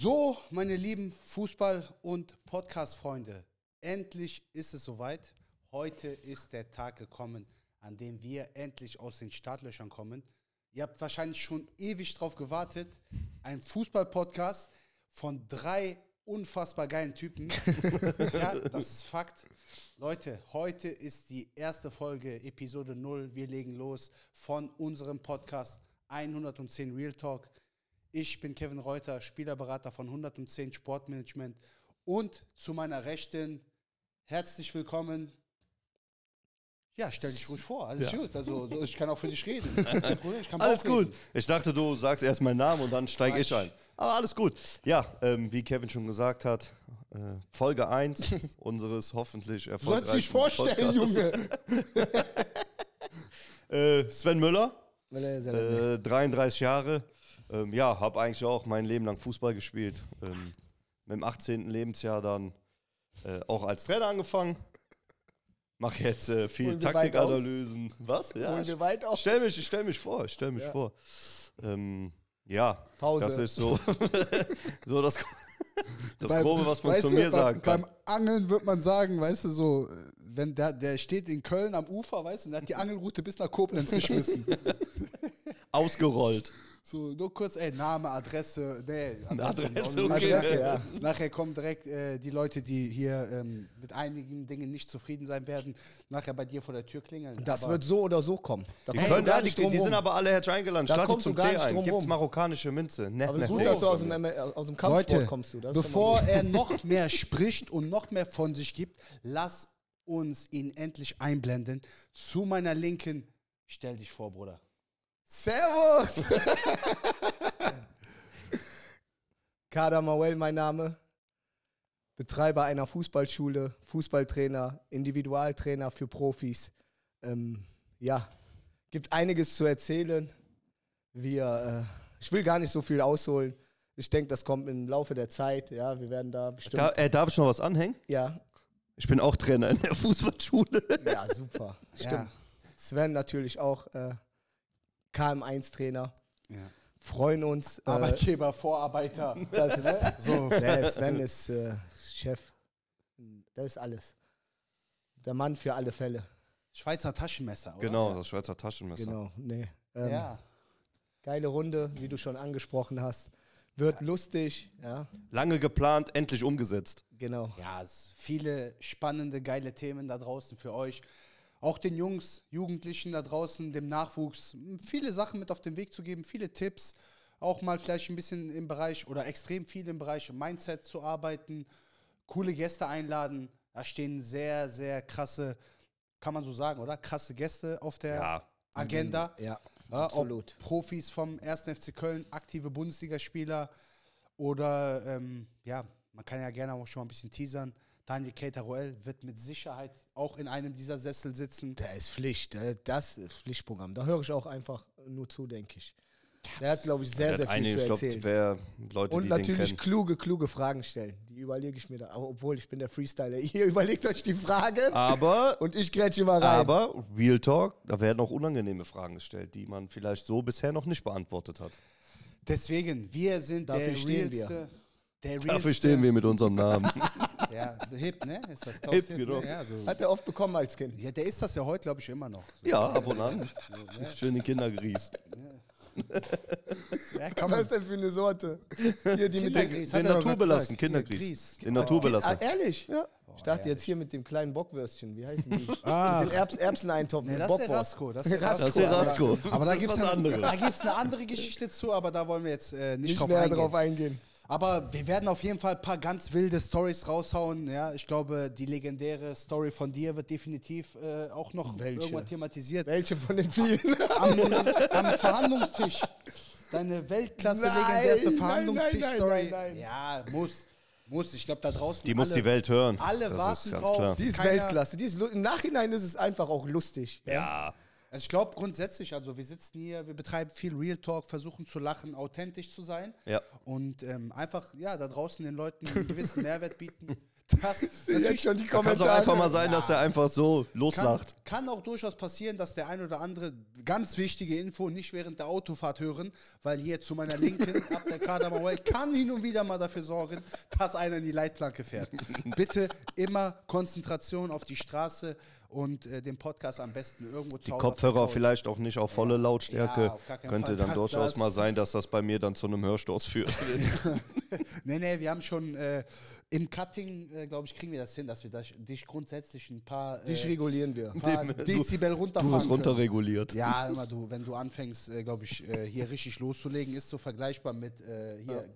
So, meine lieben Fußball- und Podcast-Freunde, endlich ist es soweit. Heute ist der Tag gekommen, an dem wir endlich aus den Startlöchern kommen. Ihr habt wahrscheinlich schon ewig drauf gewartet. Ein Fußball-Podcast von drei unfassbar geilen Typen. ja, das ist Fakt. Leute, heute ist die erste Folge, Episode 0. Wir legen los von unserem Podcast 110 Real Talk. Ich bin Kevin Reuter, Spielerberater von 110 Sportmanagement. Und zu meiner Rechten, herzlich willkommen. Ja, stell dich ruhig vor, alles Ja. gut. Also, so, ich kann auch für dich reden. Alles reden. gut. Ich dachte, du sagst erst meinen Namen und dann steige ich ein. Aber alles gut. Ja, ähm, wie Kevin schon gesagt hat, äh, Folge 1 unseres hoffentlich Du erfolgreichen sollst dich vorstellen. Junge. Äh, Sven Müller, er äh, 33 Jahre. Ähm, ja, habe eigentlich auch mein Leben lang Fußball gespielt. Ähm, mit dem 18. Lebensjahr dann äh, auch als Trainer angefangen. Mache jetzt äh, viel Taktikanalysen. Was? Ja, Holen wir weit aus. Stell mich, ich stell mich vor, ich stell mich Ja. vor. Ähm, ja, Pause. das ist so, so das, das Beim- Grobe, was man zu du, mir beim, sagen kann. Beim Angeln wird man sagen, weißt du, so, wenn der, der steht in Köln am Ufer, weißt du, und hat die Angelroute bis nach Koblenz geschmissen. Ausgerollt. So, nur kurz, ey, Name, Adresse, nee, Adresse, und- okay. Adresse, ja. Nachher kommen direkt äh, die Leute, die hier ähm, mit einigen Dingen nicht zufrieden sein werden, nachher bei dir vor der Tür klingeln. Das Aber wird so oder so kommen. Da Die, können, gar die, nicht die drum sind aber alle herzlich eingeladen. Da die kommst du zum gar Tee nicht ein. drum Gibt's rum. marokkanische Minze. Ne, Aber ne, gut, dass du aus dem, aus dem Kampfsport Leute, kommst. Du. Das bevor er noch mehr spricht und noch mehr von sich gibt, lass uns ihn endlich einblenden. Zu meiner Linken, stell dich vor, Bruder. Servus! Kader Mauel, mein Name. Betreiber einer Fußballschule, Fußballtrainer, Individualtrainer für Profis. Ähm, ja, gibt einiges zu erzählen. Wir, äh, ich will gar nicht so viel ausholen. Ich denke, das kommt im Laufe der Zeit. Ja, wir werden da bestimmt. Da, äh, darf ich noch was anhängen? ja, Ich bin auch Trainer in der Fußballschule. ja, super. Stimmt. Ja. Sven natürlich auch äh, KM1-Trainer. Ja. Freuen uns. Äh, Arbeitgeber, Vorarbeiter. das ist, So. nee, Sven ist äh, Chef. Das ist alles. Der Mann für alle Fälle. Schweizer Taschenmesser, oder? Genau, das Schweizer Taschenmesser. Genau. Nee. Ähm, Ja. Geile Runde, wie du schon angesprochen hast. Wird lustig. Ja, Lange geplant, endlich umgesetzt. genau. Ja, viele spannende, geile Themen da draußen für euch. Auch den Jungs, Jugendlichen da draußen, dem Nachwuchs, viele Sachen mit auf den Weg zu geben, viele Tipps. Auch mal vielleicht ein bisschen im Bereich oder extrem viel im Bereich Mindset zu arbeiten, coole Gäste einladen. Da stehen sehr, sehr krasse, kann man so sagen, oder? Krasse Gäste auf der Ja. Agenda. Ja, Ja, absolut. Profis vom 1. FC Köln, aktive Bundesligaspieler oder ähm, ja, man kann ja gerne auch schon mal ein bisschen teasern. Daniel Keita-Roel wird mit Sicherheit auch in einem dieser Sessel sitzen. Der ist Pflicht. äh, Das ist Pflichtprogramm. Da höre ich auch einfach nur zu, denke ich. Der hat, glaube ich, sehr, sehr viel zu erzählen. wer Leute, Und die natürlich kluge, kluge Fragen stellen. Die überlege ich mir da. Aber Obwohl, ich bin der Freestyler. Ihr überlegt euch die Fragen Aber, und ich grätsche mal rein. aber, Real Talk, da werden auch unangenehme Fragen gestellt, die man vielleicht so bisher noch nicht beantwortet hat. Deswegen, wir sind Dafür der stehen wir. realste. Der realste, Dafür stehen wir mit unserem Namen. Ja, hip, ne? Ist das Hip, Hip, genau. Ne? Ja, so. Hat er oft bekommen als Kind. ja, der ist das ja heute, glaube ich, immer noch. ja, ab und an. Schön die Kinder grießt. Ja, kann Was ist denn für eine Sorte? Hier, die mit den, Kindergrieß, Den doch Naturbelassen, Kindergrieß. Grieß. Den Naturbelassen. Ah, ehrlich? Ja. Ich dachte jetzt hier mit dem kleinen Bockwürstchen. Wie heißen die? Ah. mit dem Erbs Erbseneintopf. Nee, das ist. Erasco. Das ist Erasco, Das ist Erasco. Aber da gibt es was eine, anderes. da gibt's eine andere Geschichte zu, aber da wollen wir jetzt äh, nicht, Nicht drauf mehr eingehen. drauf eingehen. Aber wir werden auf jeden Fall ein paar ganz wilde Stories raushauen. Ja, ich glaube, die legendäre Story von dir wird definitiv äh, auch noch Welche? irgendwann thematisiert. Welche von den vielen? Am, am Verhandlungstisch. Deine Weltklasse Nein, legendärste Verhandlungstisch-Story. Ja, muss. Muss. Ich glaube, da draußen. Die muss alle, die Welt hören. Alle das warten ist ganz drauf. klar. Die ist Keiner- Weltklasse. Die ist, Im Nachhinein ist es einfach auch lustig. Ja. Also ich glaube grundsätzlich, also wir sitzen hier, wir betreiben viel Real Talk, versuchen zu lachen, authentisch zu sein Ja. und ähm, einfach, ja, da draußen den Leuten einen gewissen Mehrwert bieten. Das Jetzt schon die Kann es auch Kommentare. einfach mal sein, dass er einfach so kann, loslacht. kann auch durchaus passieren, dass der ein oder andere ganz wichtige Info nicht während der Autofahrt hören, weil hier zu meiner Linken, ab der Kadamaway, kann hin und wieder mal dafür sorgen, dass einer in die Leitplanke fährt. Bitte immer Konzentration auf die Straße und äh, den Podcast am besten irgendwo zu Die Hause Kopfhörer vielleicht auch nicht auf volle Lautstärke. Ja, auf Könnte Fall. dann durchaus mal sein, dass das bei mir dann zu einem Hörsturz führt. Nee, nee, wir haben schon äh, im Cutting, äh, glaube ich, kriegen wir das hin, dass wir das, dich grundsätzlich ein paar, Dich äh, regulieren wir. paar Du- Dezibel Du runterfahren bist können. runterreguliert. Ja, immer du, wenn du anfängst, äh, glaube ich, äh, hier richtig loszulegen, ist so vergleichbar mit äh, hier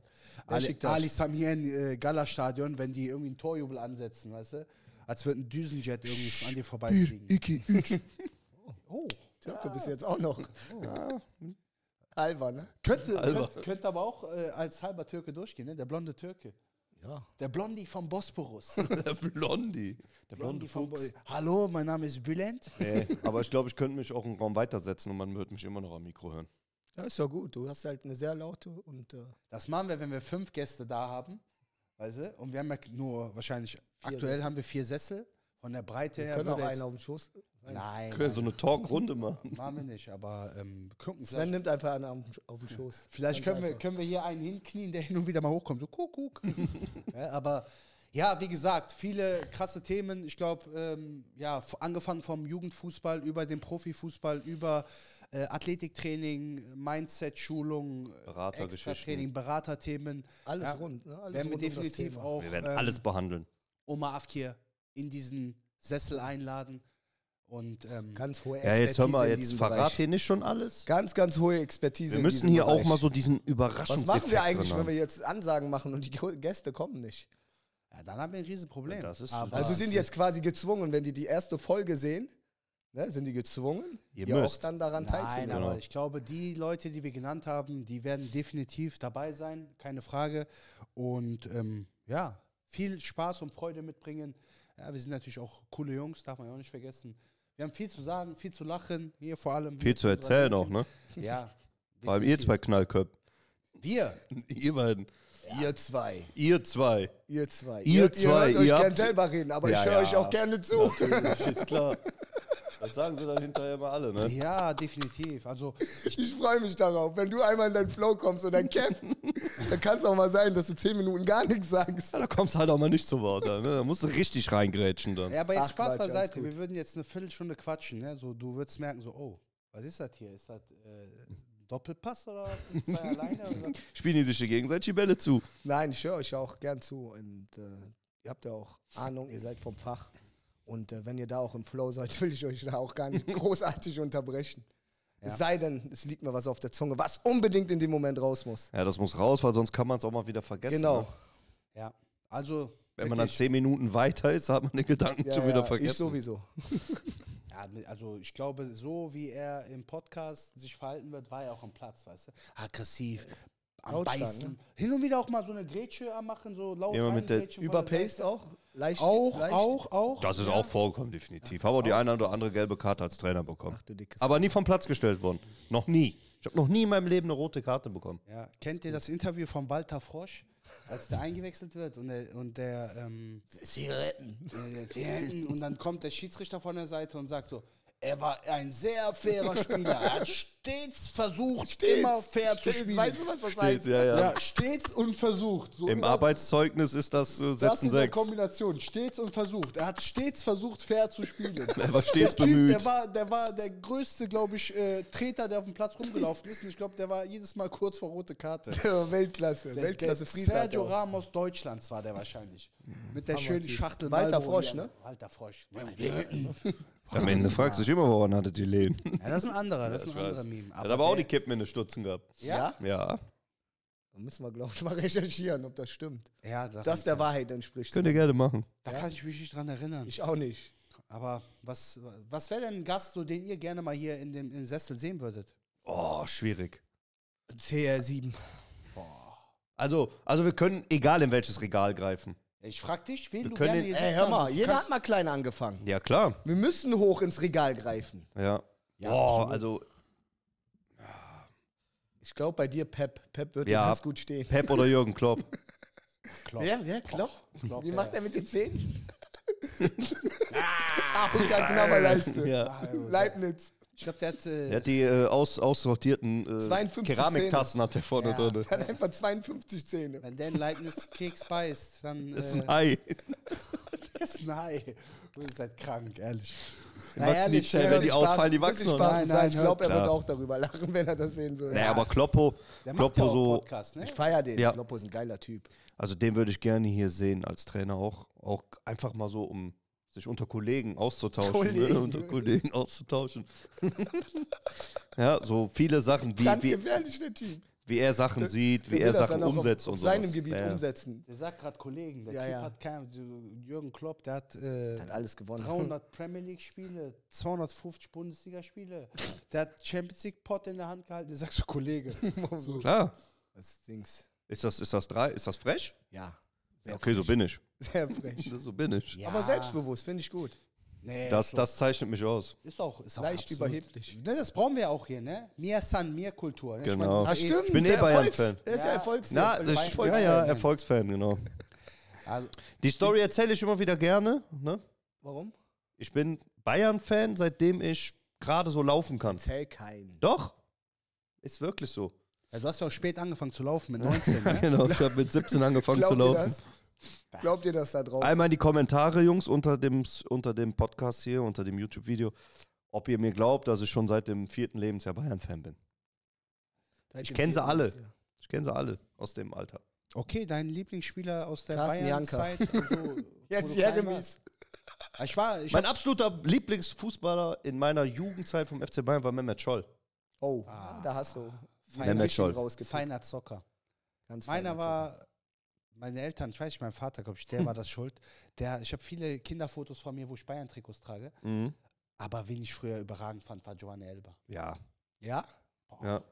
Ali, Besiktas. Ali Samien äh, Gala Stadion, wenn die irgendwie einen Torjubel ansetzen, weißt du? Als würde ein Düsenjet irgendwie an dir vorbeifliegen. Iki. Oh, Türke bist jetzt auch noch. Alba, ne? könnte, Alba. könnte, könnte aber auch äh, als halber Türke durchgehen, ne? Der blonde Türke. Ja. Der Blondi vom Bosporus. Der Blondi. Der blonde Blondi Fuchs. Hallo, mein Name ist Bülent. Nee, aber ich glaube, ich könnte mich auch einen Raum weitersetzen und man würde mich immer noch am Mikro hören. Ja, ist ja gut. Du hast halt eine sehr laute und äh, Das machen wir, wenn wir fünf Gäste da haben. Weißt du? Und wir haben ja nur wahrscheinlich, aktuell Sessel. haben wir vier Sessel. Von der Breite wir her. können auch jetzt- auf dem Schoß. Nein. Können wir so eine Talkrunde machen? Machen wir nicht, aber ähm, gucken. Sven nimmt einfach einen auf dem- auf dem Schoß. vielleicht Ganz können, wir, können wir hier einen hinknien, der hin und wieder mal hochkommt. So, Kuckuck. ja, aber ja, wie gesagt, viele krasse Themen. Ich glaube, ähm, ja, angefangen vom Jugendfußball über den Profifußball, über äh, Athletiktraining, Mindset-Schulung. Extra-Training, Beraterthemen. Alles Ja, rund. Ne? Alles Werden wir rund um das definitiv Thema. auch Wir werden ähm, alles behandeln. Oma Afkir in diesen Sessel einladen. Und ähm, Ganz hohe Ja, Expertise jetzt hör mal, jetzt verrat hier nicht schon alles. Ganz, ganz hohe Expertise. Wir müssen hier auch Bereich. mal so diesen Was Überraschungseffekt machen wir eigentlich, wenn wir jetzt Ansagen machen und die Gäste kommen nicht? ja, dann haben wir ein Riesenproblem. Ja, das ist- Aber Also Was? sind die jetzt quasi gezwungen, wenn die die erste Folge sehen, ne, sind die gezwungen, Ihr auch müsst. dann daran Nein, teilzunehmen. aber Genau. ich glaube, die Leute, die wir genannt haben, die werden definitiv dabei sein, keine Frage. Und ähm, ja, viel Spaß und Freude mitbringen. Ja, wir sind natürlich auch coole Jungs, darf man ja auch nicht vergessen. Wir haben viel zu sagen, viel zu lachen, hier vor allem. Viel zu erzählen auch, ne? Ja. Vor allem ihr zwei Knallköpfe. Wir. Ihr beiden. Ihr zwei, Ihr zwei. ihr zwei. Ihr ihr, zwei, ihr hört euch ihr gern selber reden, aber Ja, ich höre ja. euch auch gerne zu. Natürlich, ist klar. Das sagen sie dann hinterher mal alle, ne? Ja, definitiv. Also, Ich freue mich darauf. Wenn du einmal in deinen Flow kommst und dann Kev, dann kann es auch mal sein, dass du zehn Minuten gar nichts sagst. Ja, da kommst du halt auch mal nicht zu Wort. Ne? Da musst du richtig reingrätschen dann. ja, aber jetzt Ach, Spaß Quatsch, beiseite. Wir würden jetzt eine Viertelstunde quatschen. Ne? So, du würdest merken, so, oh, was ist das hier? Ist das äh, Doppelpass oder zwei alleine? Oder? Spielen die sich hier gegenseitig die Bälle zu. Nein, ich höre euch auch gern zu. Und äh, ihr habt ja auch Ahnung, ihr seid vom Fach. Und äh, wenn ihr da auch im Flow seid, will ich euch da auch gar nicht großartig unterbrechen. Es sei denn, es liegt mir was auf der Zunge, was unbedingt in dem Moment raus muss. Ja, das muss raus, weil sonst kann man es auch mal wieder vergessen. Genau. Ne? Ja, also. Wenn man dann zehn Minuten weiter ist, hat man den Gedanken Ja, schon wieder ja, vergessen. Ich sowieso. Ja, ne, also ich glaube, so wie er im Podcast sich verhalten wird, war er auch am Platz, weißt du? Aggressiv, Beißen. ne? Hin und wieder auch mal so eine Grätsche am machen, so laut Immer mit der- Seite. auch? Leicht, Auch, leicht? auch, auch. Das ist ja. auch vollkommen definitiv. Habe auch die eine oder andere gelbe Karte als Trainer bekommen. Ach du dickes. Aber nie vom Platz gestellt worden. Noch nie. Ich habe noch nie in meinem Leben eine rote Karte bekommen. Ja. Kennt ihr das Interview von Walter Frosch, als der eingewechselt wird und der, und der ähm, Zigaretten. äh, und dann kommt der Schiedsrichter von der Seite und sagt so, er war ein sehr fairer Spieler. Er hat stets versucht, immer fair zu Stets. spielen. Weißt du, was das Stets, heißt? ja, ja. ja, stets und versucht. So Im das- Arbeitszeugnis ist das äh, Das Sätzen in der 6. Kombination, stets und versucht. Er hat stets versucht, fair zu spielen. Er war stets der typ, bemüht. Der war, der war der größte, glaube ich, äh, Treter, der auf dem Platz rumgelaufen ist. Und ich glaube, der war jedes Mal kurz vor rote Karte. Weltklasse. Der, Weltklasse der er Sergio auch. Ramos Deutschlands war der wahrscheinlich. Mit der schönen Hammer-Typ. Schachtel. Walter Frosch, ne? Walter Frosch. Am Ende fragst du dich immer, woran hattet ihr Lehen? Ja, das ist ein anderer, das ist Ich ein weiß. anderer Meme. Er hat aber auch die Kippen in den Stutzen gehabt. Ja? Ja. Da müssen wir, glaube ich, mal recherchieren, ob das stimmt. Ja, das, Das der Wahrheit entspricht. Könnt ihr gerne machen. da kann ich mich nicht dran erinnern. Ich auch nicht. Aber was, was wäre denn ein Gast, so, den ihr gerne mal hier in dem, im Sessel sehen würdet? Oh, schwierig. CR7. Also, also wir können egal in welches Regal greifen. Ich frag dich, wen Wir du können gerne den- hier Ey, sitzen hör mal, jeder hat mal klein angefangen. Ja, klar. Wir müssen hoch ins Regal greifen. Ja. Ja, Boah, absolut. also Ich glaube bei dir Pep. Pep wird Ja. dir ganz gut stehen. Pep oder Jürgen Klopp. Klopp. Wer? Wer? Klopp? Klopp, Wie ja. macht er mit den Zähnen? ah, und Knabberleiste. Ja. Leibniz. Ich glaube, der hat. Äh, Er hat die äh, aus, aussortierten äh, 52 Keramiktassen hat der vorne Ja. drin. Er hat einfach 52 Zähne. wenn der einen Leibniz-Keks beißt, dann. Das ist äh, ein Ei. Das ist ein Ei. Du seid krank, ehrlich. Die wachsen nicht schnell, wenn die ausfallen, die wachsen noch Spaß nicht. sein. Ich Nein, glaube, er klar. wird auch darüber lachen, wenn er das sehen würde. Naja, aber Kloppo, Der macht ja Kloppo auch so, Podcast, ne? Ich feiere den. Ja. Kloppo ist ein geiler Typ. also den würde ich gerne hier sehen als Trainer auch. Auch einfach mal so, um sich unter Kollegen auszutauschen. Kollegen. Ne? Unter Kollegen auszutauschen. ja, so viele Sachen, wie, Ganz wie, gefährlich, der Typ. wie er Sachen sieht, wie Der er Sachen umsetzt auf, und auf seinem sowas. Gebiet Ja, ja. umsetzen. Der sagt gerade Kollegen. Der Ja, Typ ja. hat kein. Jürgen Klopp, der hat. Äh, Der hat alles gewonnen. 300 Premier League-Spiele, 250 Bundesliga-Spiele. Der hat Champions League-Pot in der Hand gehalten. Der sagt so, Kollege. So. Klar. Das Dings. Ist das, ist das drei? Ist das frech? Ja. Sehr Okay, so frech. bin ich. Sehr frech. So bin ich. Ja. Aber selbstbewusst, finde ich gut. Nee, Das, ist, das zeichnet mich aus. ist auch, ist auch Leicht absolut- überheblich. Ne, das brauchen wir auch hier, ne? Mir San, mir Kultur. Ne? Ich Genau. das Ah, ist eh- stimmt. Ich bin eh Bayern-Fan. Er ist ja Ja. Erfolgs Na, das, ja, Erfolgsfan. ja, Erfolgsfan, genau. Also, Die Story erzähle ich immer wieder gerne. Ne? Warum? Ich bin Bayern-Fan, seitdem ich gerade so laufen kann. Erzähl keinen. Doch. Ist wirklich so. Ja, du hast ja auch spät angefangen zu laufen mit 19, ne? Genau, ich habe mit 17 angefangen zu Glaubt ihr laufen. das? Glaubt ihr das da draußen? Einmal in die Kommentare, Jungs, unter dem, unter dem Podcast hier, unter dem YouTube-Video, ob ihr mir glaubt, dass ich schon seit dem vierten Lebensjahr Bayern-Fan bin. Seit ich dem kenn sie alle. Lebensjahr. Ich kenne sie alle aus dem Alter. Okay, dein Lieblingsspieler aus der Bayern-Zeit. und so, wo Jetzt Jeremies. Ich war, ich Mein absoluter Lieblingsfußballer in meiner Jugendzeit vom FC Bayern war Mehmet Scholl. Oh, Ah. da hast du. Feiner feiner Zocker. Ganz Meiner feiner war, meine Eltern, ich weiß nicht, mein Vater, glaube ich, der war das schuld. Der, ich habe viele Kinderfotos von mir, wo ich Bayern-Trikots trage. Mhm. Aber wen ich früher überragend fand, war Giovanni Elba. Ja, Ja? ja.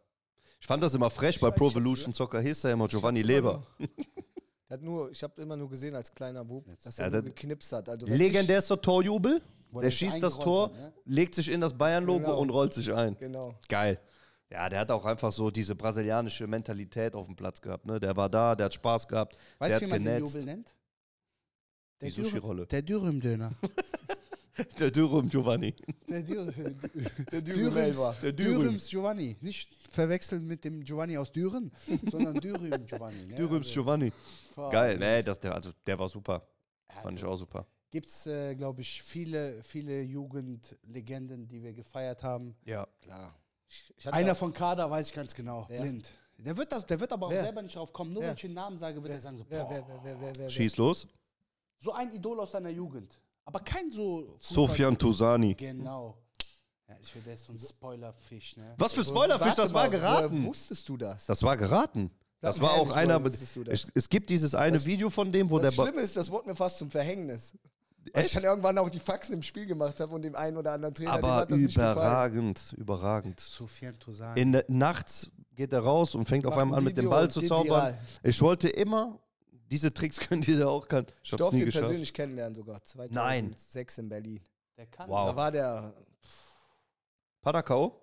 Ich fand das immer frech, Ich bei weiß, Pro ich hab- Evolution Soccer hieß er immer Giovanni Leber. nur- Der hat nur, ich habe immer nur gesehen als kleiner Bub, dass Ja, er nur das- geknipst hat. Also Legendärster Torjubel. Der schießt das Tor, hat, ne? legt sich in das Bayern-Logo Genau. und rollt sich ein. Genau. Geil. Ja, der hat auch einfach so diese brasilianische Mentalität auf dem Platz gehabt. Ne? Der war da, der hat Spaß gehabt, Weißt der du, wie man den genetzt. Jubel nennt? Die Dürüm- Sushi-Rolle. Der Dürüm-Döner. Der Dürüm Giovanni. Der Dürüm. Der. Der Dürüm. Dürüms Giovanni. Nicht verwechseln mit dem Giovanni aus Düren, sondern Dürüm Giovanni. Ne? Dürüms Also, Giovanni. Geil, nee, das, der, also, der war super. Fand Also, ich auch super. Gibt es, äh, glaube ich, viele, viele Jugendlegenden, die wir gefeiert haben. Ja. Klar. Einer von Kader weiß ich ganz genau. Wer? Blind. Der wird, das, der wird aber auch Wer? selber nicht drauf kommen. Nur Wer? wenn ich den Namen sage, wird er sagen so, wer, boah, wer, wer, wer, wer? Schieß los. so ein Idol aus seiner Jugend. Aber kein so... Sofian Tosani. Genau. Ja, ich will, der ist so ein Spoilerfisch, ne? Was für Spoilerfisch, das war geraten. Woher wusstest du das? Das war geraten. Das Sag war auch ehrlich, einer. das? Es, es gibt dieses eine Das- Video von dem, wo das der. Ba- Schlimme ist, das wurde mir fast zum Verhängnis. Weil ich dann irgendwann auch die Faxen im Spiel gemacht habe und dem einen oder anderen Trainer, dem Aber hat das überragend, überragend. Sofian Tosani. In der, nachts geht er raus und fängt auf einmal ein an, mit dem Ball zu zaubern. viral. Ich wollte immer, diese Tricks könnt ihr auch kann. Ich durfte nie ihn geschafft. persönlich kennenlernen sogar. 2006 in Berlin. Der kann Wow. Da war der, Padakau?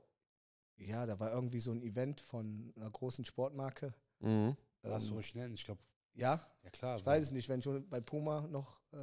ja, da war irgendwie so ein Event von einer großen Sportmarke. Mhm. Das Ähm, ruhig nennen, ich glaube. Ja, Ja, klar. ich weiß es nicht, wenn ich schon bei Puma noch äh,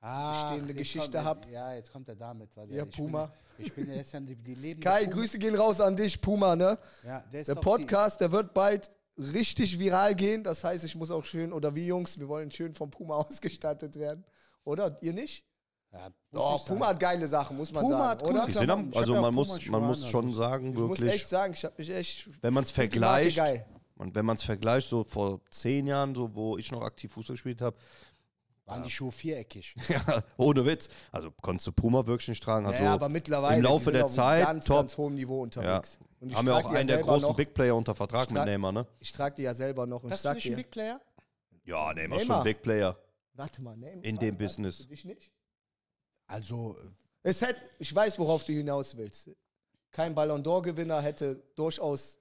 bestehende jetzt Geschichte kommt, hab. Ja, jetzt kommt er damit. Weil Ja, ich Puma. Bin, ich bin jetzt ja die, die Leben. Kai, Grüße gehen raus an dich, Puma, ne? Ja, der ist Der Podcast, der wird bald richtig viral gehen. Das heißt, ich muss auch schön, oder wie Jungs, wir wollen schön vom Puma ausgestattet werden. Oder? Ihr nicht? Ja, muss Doch, ich sagen. Puma hat geile Sachen, muss man Puma sagen, oder? Die sind am, Ich also man muss, man an, muss schon also. sagen, Ich muss wirklich, echt sagen, ich habe mich echt. wenn man es vergleicht, geil. Und wenn man es vergleicht, so vor zehn Jahren, so wo ich noch aktiv Fußball gespielt habe, Waren die Schuhe viereckig. ja, ohne Witz, also konntest du Puma wirklich nicht tragen. Also ja, aber mittlerweile im die Laufe sind der Zeit ganz, top. ganz hohem Niveau unterwegs. Und ich haben wir trag auch ja einen der großen noch. Big Player unter Vertrag Ich mit Neymar, ne? Ich trage die ja selber noch und Das ich ist nicht ein. Big Player? Ja, Neymar ist Neymar. schon Big Player. Warte mal, Neymar. In dem Business. Dich nicht? Also, Es hätte, ich weiß, worauf du hinaus willst. Kein Ballon d'Or-Gewinner hätte durchaus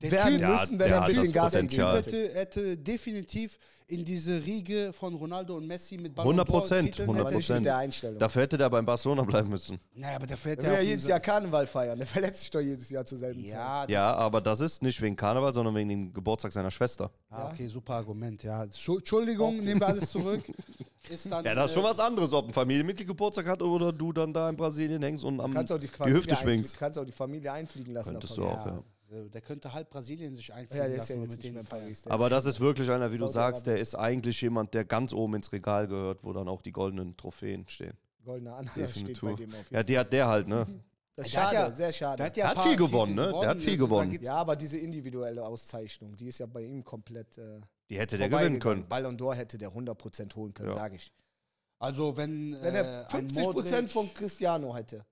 Der werden Typ- müssen, wenn der er ein bisschen Gas Potenzial. hätte, hätte definitiv in diese Riege von Ronaldo und Messi mit 100 Prozent, Titeln 100 Aber nicht mit Prozent. der Einstellung. Dafür hätte der beim Barcelona bleiben müssen. Naja, aber der fährt Der ja ja jedes Jahr Karneval feiern. Der verletzt sich doch jedes Jahr zur selben Zeit. Ja, das, Ja, aber das ist nicht wegen Karneval, sondern wegen dem Geburtstag seiner Schwester. Ah, okay, super Argument. Ja, Schu- Entschuldigung, nehmen wir alles zurück. Ist dann, Ja, das ist schon äh, was anderes, ob ein Familienmitglied Geburtstag hat oder du dann da in Brasilien hängst und am, Kannst auch die, die Hüfte schwingst. einfliegen- kannst auch die Familie einfliegen lassen. Könntest davon. du auch, ja. äh, Der könnte halb Brasilien sich Ja, einfliegen der ist ja lassen und jetzt mit feiern. Paris. Der Aber ist- das ist wirklich einer, wie du sagst, der ist eigentlich jemand, der ganz oben ins Regal gehört, wo dann auch die goldenen Trophäen stehen. Goldener Ananas steht bei dem auf jeden Ja, die hat der halt, ne? Das ist schade, ja- sehr schade. Der hat, Der ja hat viel gewonnen, ne? Der hat viel also da gewonnen. ja, aber diese individuelle Auszeichnung, die ist ja bei ihm komplett äh, Die hätte der gewinnen können. Ballon d'Or hätte der 100% holen können, Ja. sage ich. Also wenn, Wenn äh, er ein 50% Modric- von Cristiano hätte,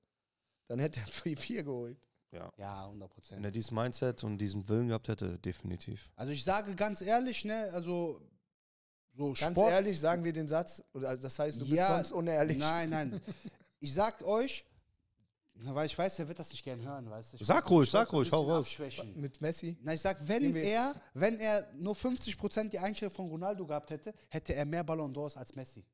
dann hätte er für vier geholt. Ja. Ja, 100 Wenn Prozent. er dieses Mindset und diesen Willen gehabt hätte, definitiv. Also ich sage ganz ehrlich, ne, also so Ganz Sport, ehrlich, sagen wir den Satz, oder das heißt, du bist Ja, sonst unehrlich. Nein, nein. Ich sag euch, weil ich weiß, er wird das nicht gern hören, weißt du. Ich Sag ruhig, sag ruhig, hau raus. abschwächen. Mit Messi. Na, ich sag, wenn er, wenn er nur 50% die Einstellung von Ronaldo gehabt hätte, hätte er mehr Ballon d'Ors als Messi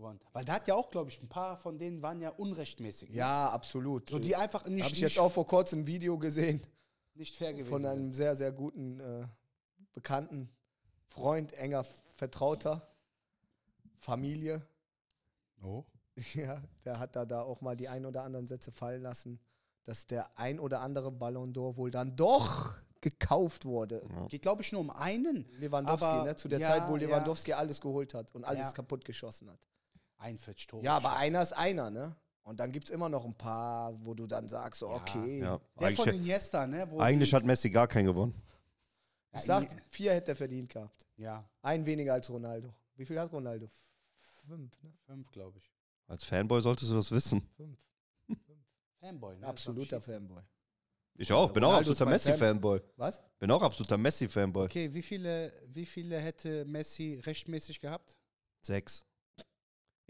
gewonnen. Weil der hat ja auch, glaube ich, ein paar von denen waren ja unrechtmäßig. ne? Ja, absolut. So die einfach nicht, Habe ich jetzt auch vor kurzem ein Video gesehen nicht fair gewesen von einem sehr, sehr guten äh, Bekannten, Freund, enger Vertrauter, Familie. Oh. Ja, der hat da, da auch mal die ein oder anderen Sätze fallen lassen, dass der ein oder andere Ballon d'Or wohl dann doch gekauft wurde. Geht, glaube ich, nur um einen. Lewandowski, Aber- ne, zu der ja, Zeit, wo ja. Lewandowski alles geholt hat und alles Ja. kaputt geschossen hat. 41 Tore. Ja, aber einer ist einer, ne? Und dann gibt es immer noch ein paar, wo du dann sagst, okay. Ja. Der von Iniesta, ne? Wo eigentlich hat Messi gar keinen gewonnen. Ich sag, vier hätte er verdient gehabt. Ja, Ein weniger als Ronaldo. Wie viel hat Ronaldo? Fünf, ne? fünf, glaube ich. Als Fanboy solltest du das wissen. Fünf. Fanboy, ne? Absoluter Fanboy. Ich auch, bin auch Ronaldo ist absoluter. Messi-Fanboy. Was? Bin auch absoluter Messi-Fanboy. Okay, wie viele, wie viele hätte Messi rechtmäßig gehabt? Sechs.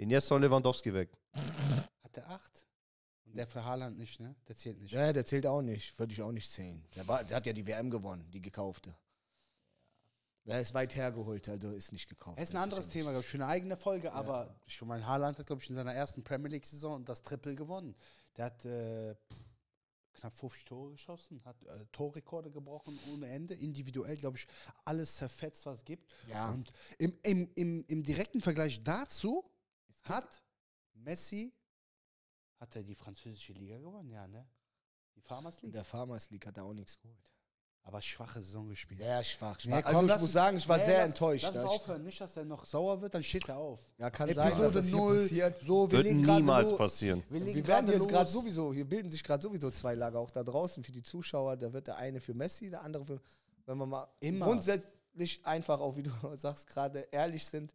Iniesta und Lewandowski weg. Hat er acht? Und der für Haaland nicht, ne? Der zählt nicht. Ja, der zählt auch nicht. Würde ich auch nicht zählen. Der, war, der hat ja die WM gewonnen, die gekaufte. Der ist weit hergeholt, also ist nicht gekauft. Das ist ein anderes ja Thema, glaube ich, für eine eigene Folge, aber ich meine, Haaland hat, glaube ich, in seiner ersten Premier League-Saison das Triple gewonnen. Der hat äh, knapp 50 Tore geschossen, hat äh, Torrekorde gebrochen ohne Ende, individuell, glaube ich, alles zerfetzt, was es gibt. Ja. Und im, im, im, im direkten Vergleich dazu hat Messi, hat er die französische Liga gewonnen, ja, ne? Die Farmers In League. der Farmers League hat er auch nichts geholt. Aber schwache Saison gespielt. Sehr schwach. Nee, schwach. komm, also ich lass muss sagen, ich war nee, sehr lass- enttäuscht. Lass aufhören, nicht, dass er noch sauer wird, dann steht er auf. Ja, kann Episode sein, dass das hier 0, passiert. so, wir Wird niemals passieren. Wir, Wir werden gerade jetzt gerade sowieso, hier bilden sich gerade sowieso zwei Lager auch da draußen für die Zuschauer. Da wird der eine für Messi, der andere für, wenn wir mal Immer. grundsätzlich einfach auch, wie du sagst, gerade ehrlich sind,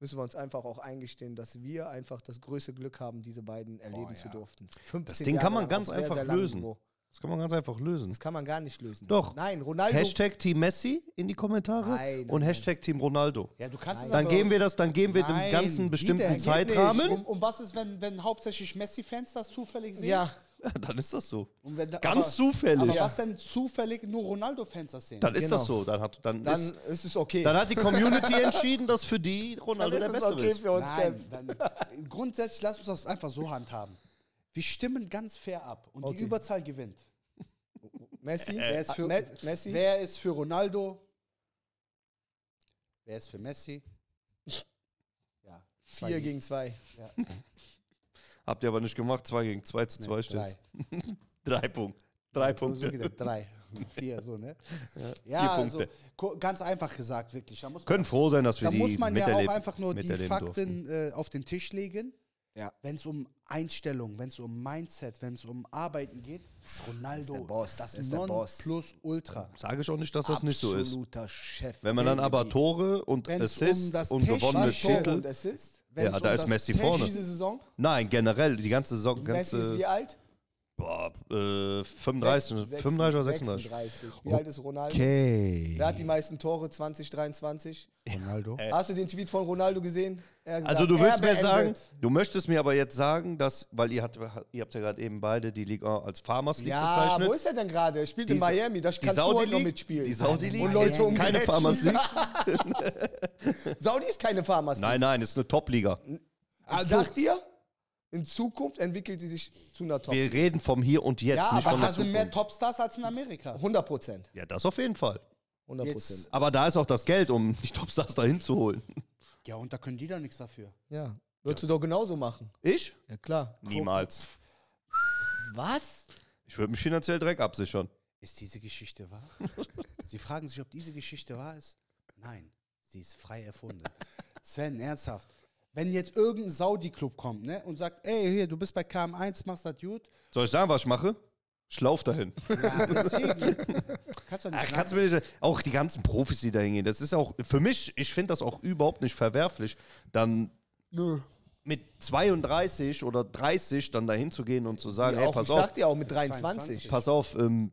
müssen wir uns einfach auch eingestehen, dass wir einfach das größte Glück haben, diese beiden erleben ja. zu durften. 15 Ding kann man ganz sehr, einfach sehr lösen. Niveau. Das kann man ganz einfach lösen. Das kann man gar nicht lösen. Doch. Nein, Ronaldo. Hashtag Team Messi in die Kommentare Nein, nein, und nein. Hashtag Team Ronaldo. Ja, du kannst es Dann geben wir das, dann geben wir dem Nein, ganzen bestimmten geht Zeitrahmen. Um, um was ist, wenn, wenn hauptsächlich Messi-Fans das zufällig sehen? ja, Dann ist das so. Und wenn, Ganz aber, zufällig. Aber was denn zufällig nur Ronaldo-Fans das sehen? Dann ist Genau. das so. Dann hat, dann, dann ist, ist es okay. dann hat die Community entschieden, dass für die Dann Ronaldo ist der es Bessere okay ist. für uns, Nein, dann, grundsätzlich lass uns das einfach so handhaben. Wir stimmen ganz fair ab und Okay. die Überzahl gewinnt. Messi, Wer ist für, Me Messi, wer ist für Ronaldo? Wer ist für Messi? Ja. zwei 4 gegen 2. Ja. Habt ihr aber nicht gemacht. 2 gegen 2 zu 2 Nee, steht. drei. Drei Punkte. Drei So- so Punkte. geht das, drei, vier, so, ne? Ja, vier also ganz einfach gesagt, wirklich. Da muss man, Können froh sein, dass wir da die muss man ja auch einfach nur die Fakten äh, auf den Tisch legen. Ja. Wenn es um Einstellung, wenn es um Mindset, wenn es um Arbeiten geht, ist Ronaldo der Boss, das ist der Non Boss. plus Ultra. Sage ich auch nicht, dass das nicht so ist. Absoluter Chef. Wenn man dann aber. Tore und Wenn's um Assists das und gewonnene Titel. und Assist? Ja, da ist das Messi vorne. Saison? Nein, generell, die ganze Saison. Messi ist Ganze, wie alt? Boah, äh, 35, Sechs- 35 oder 36. 36. Wie alt ist Ronaldo? Okay. Wer hat die meisten Tore 2023? Ronaldo? Hast du den Tweet von Ronaldo gesehen? Hat gesagt, Also du willst mir sagen, du möchtest mir aber jetzt sagen, dass, weil ihr, habt, ihr habt ja gerade eben beide die Liga als Farmers League Ja, bezeichnet. wo ist er denn gerade? Er spielt in Die Sa- Miami, da die kannst du Saudi heute noch mitspielen. Die Saudi League Und Leute ist keine umgrätschen. Farmers League. Saudi ist keine Farmers League. Nein, nein, ist eine Top-Liga. Ich sag dir, in Zukunft entwickelt sie sich zu einer Top. Wir reden vom Hier und Jetzt, Ja, nicht aber von der Da sind mehr Zukunft. Topstars als in Amerika. 100 Prozent. Ja, das auf jeden Fall. 100 Jetzt- Prozent. Aber da ist auch das Geld, um die Topstars dahin zu holen. Ja, und da können die doch nichts dafür. Ja. Würdest du doch genauso machen? Ich? Ja, klar. Niemals. Was? Ich würde mich finanziell Dreck absichern. Ist diese Geschichte wahr? Sie fragen sich, ob diese Geschichte wahr ist? Nein, sie ist frei erfunden. Sven, ernsthaft. Wenn jetzt irgendein Saudi-Club kommt ne, und sagt, ey, hier, du bist bei KM1, machst das gut. Soll ich sagen, was ich mache? Ich lauf dahin. Ja, deswegen. Kannst du Ach, nicht kannst du mir nicht, auch die ganzen Profis, die da hingehen, das ist auch, für mich, ich finde das auch überhaupt nicht verwerflich, dann Nö. mit 32 oder 30 dann dahin zu gehen und zu sagen, Ja, ey, auch, pass ich auf, sag dir auch mit 22. 23. pass auf, ähm,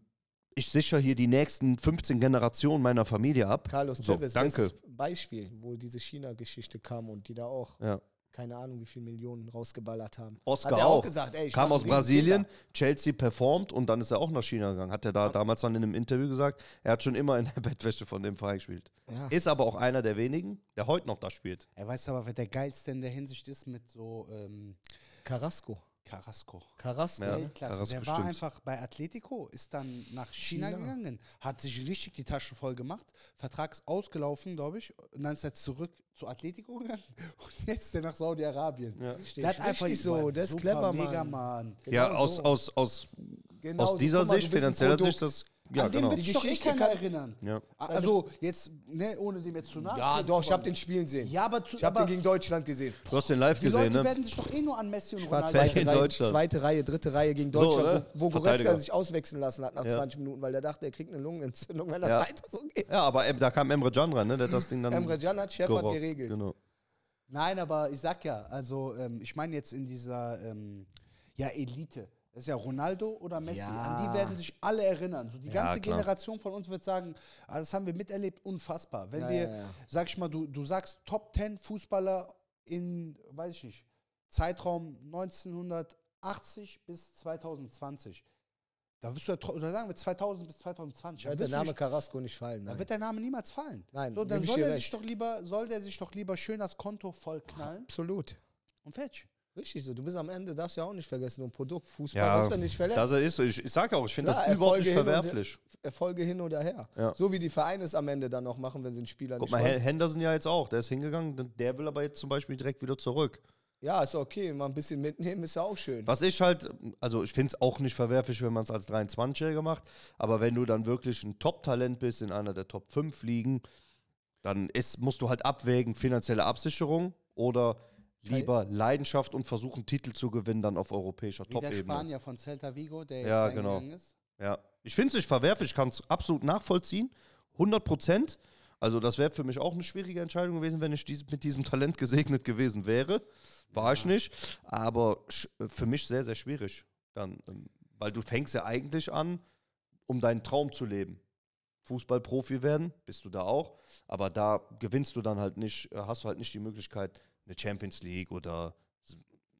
ich sichere hier die nächsten 15 Generationen meiner Familie ab. Carlos so, Tevez, danke. bestes Beispiel, wo diese China-Geschichte kam und die da auch, Ja. keine Ahnung, wie viele Millionen rausgeballert haben. Oscar Hat er auch. auch gesagt, ey, ich Kam aus Brasilien, Fehler. Chelsea performt und dann ist er auch nach China gegangen. Hat er da damals dann in einem Interview gesagt, er hat schon immer in der Bettwäsche von dem Verein gespielt. Ja. Ist aber auch einer der wenigen, der heute noch da spielt. Er weiß aber, wer der geilste in der Hinsicht ist mit so ähm, Carrasco. Carrasco. Carrasco, Ja. Weltklasse. Carrasco Der war stimmt. einfach bei Atletico, ist dann nach China, China. gegangen, hat sich richtig die Taschen voll gemacht, Vertrag ist ausgelaufen, glaube ich, und dann ist er zurück zu Atletico gegangen und jetzt ist er nach Saudi-Arabien. Ja. Richtig, Der hat einfach richtig so, der ist super, clever, mega Mann. Mann. ja, Genau aus, so. aus, aus, Genau aus dieser Sicht, finanzieller. Sicht, das, ja, An den genau. wird Die sich doch eh Geschichte keiner erinnern. Ja. Also jetzt, ne, ohne dem jetzt zu nahe. Ja, doch, ich habe den Spielen gesehen. Ja, aber, zu, ich habe den gegen Deutschland gesehen. Du hast den live die gesehen, Leute ne? werden sich doch eh nur an Messi und Ich Ronaldo Zweite in Reihe, Deutschland. zweite Reihe, dritte Reihe gegen So, Deutschland, oder? wo, wo Verteidiger. Goretzka sich auswechseln lassen hat nach Ja. 20 Minuten, weil der dachte, er kriegt eine Lungenentzündung, wenn er Ja. weiter so geht. Ja, aber da kam Emre Can rein, ne? Der das Ding dann. Emre Can hat Chef hat gerockt. geregelt. Genau. Nein, aber ich sag ja, also ähm, ich meine jetzt in dieser ähm, ja, Elite. Das ist ja Ronaldo oder Messi. Ja. An die werden sich alle erinnern. So die Ja, ganze klar. Generation von uns wird sagen, ah, das haben wir miterlebt, unfassbar. Wenn Ja, wir, sag ich mal, du, du sagst Top 10 Fußballer in, weiß ich nicht, Zeitraum 1980 bis 2020. Da wirst du ja, oder sagen wir 2000 bis 2020. Da Da wird der Name nicht- Carrasco nicht fallen. da Nein. wird der Name niemals fallen. Nein, so, dann soll er sich recht. doch lieber, soll der sich doch lieber schön das Konto voll knallen Absolut. und fertig. Richtig so. Du bist am Ende, darfst ja auch nicht vergessen, ein Produkt. Fußball, Ja, was, wenn dich verletzt? Das ist, ich, ich sag ja auch, ich finde das überhaupt nicht hin und verwerflich. Erfolge hin oder her. Ja. So wie die Vereine es am Ende dann noch machen, wenn sie einen Spieler Guck nicht mal, wollen. Henderson ja jetzt auch, der ist hingegangen, der will aber jetzt zum Beispiel direkt wieder zurück. Ja, ist okay. Mal ein bisschen mitnehmen ist ja auch schön. Was ich halt, also ich finde es auch nicht verwerflich, wenn man es als 23-Jähriger macht, aber wenn du dann wirklich ein Top-Talent bist in einer der Top 5 Ligen, dann ist, musst du halt abwägen, finanzielle Absicherung oder lieber Leidenschaft und versuchen, Titel zu gewinnen, dann auf europäischer Wie der Top-Ebene. Spanier von Celta Vigo, der jetzt Ja, eingegangen genau. ist. Ja. Ich finde es nicht verwerflich, ich kann es absolut nachvollziehen. 100 Prozent. Also, das wäre für mich auch eine schwierige Entscheidung gewesen, wenn ich dies, mit diesem Talent gesegnet gewesen wäre. War ich nicht. Aber sch- für mich sehr, sehr schwierig. Dann, ähm, weil du fängst ja eigentlich an, um deinen Traum zu leben. Fußballprofi werden, bist du da auch. Aber da gewinnst du dann halt nicht, äh, hast du halt nicht die Möglichkeit, eine Champions League oder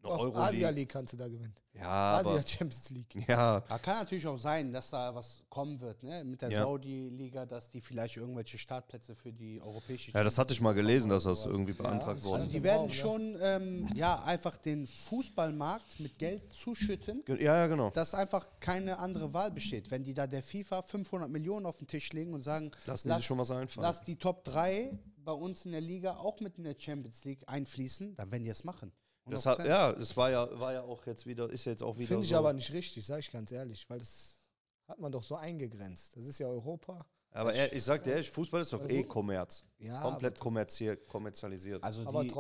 eine Auch Euro Asia League. League kannst du da gewinnen. Ja, Asia aber, Champions League. ja, Ja, kann natürlich auch sein, dass da was kommen wird, ne? Mit der Ja. Saudi-Liga, dass die vielleicht irgendwelche Startplätze für die europäische ja, das hatte ich mal gelesen, dass das irgendwie beantragt das worden Also ist. die Im werden Raum, schon ähm, ja einfach den Fußballmarkt mit Geld zuschütten, Ja, ja, genau. dass einfach keine andere Wahl besteht. Wenn die da der FIFA 500 Millionen auf den Tisch legen und sagen, Lassen die sich schon was einfallen. lass die Top 3 bei uns in der Liga auch mit in der Champions League einfließen, dann werden die es machen. Das hat, 100%. ja, das war ja, war ja auch jetzt wieder, ist jetzt auch wieder Finde ich so. aber nicht richtig, sage ich ganz ehrlich, weil das hat man doch so eingegrenzt. Das ist ja Europa. aber er, ich sag dir ehrlich, Fußball ist doch eh Kommerz. Ja, Komplett kommerziell, kommerzialisiert. Also Aber die,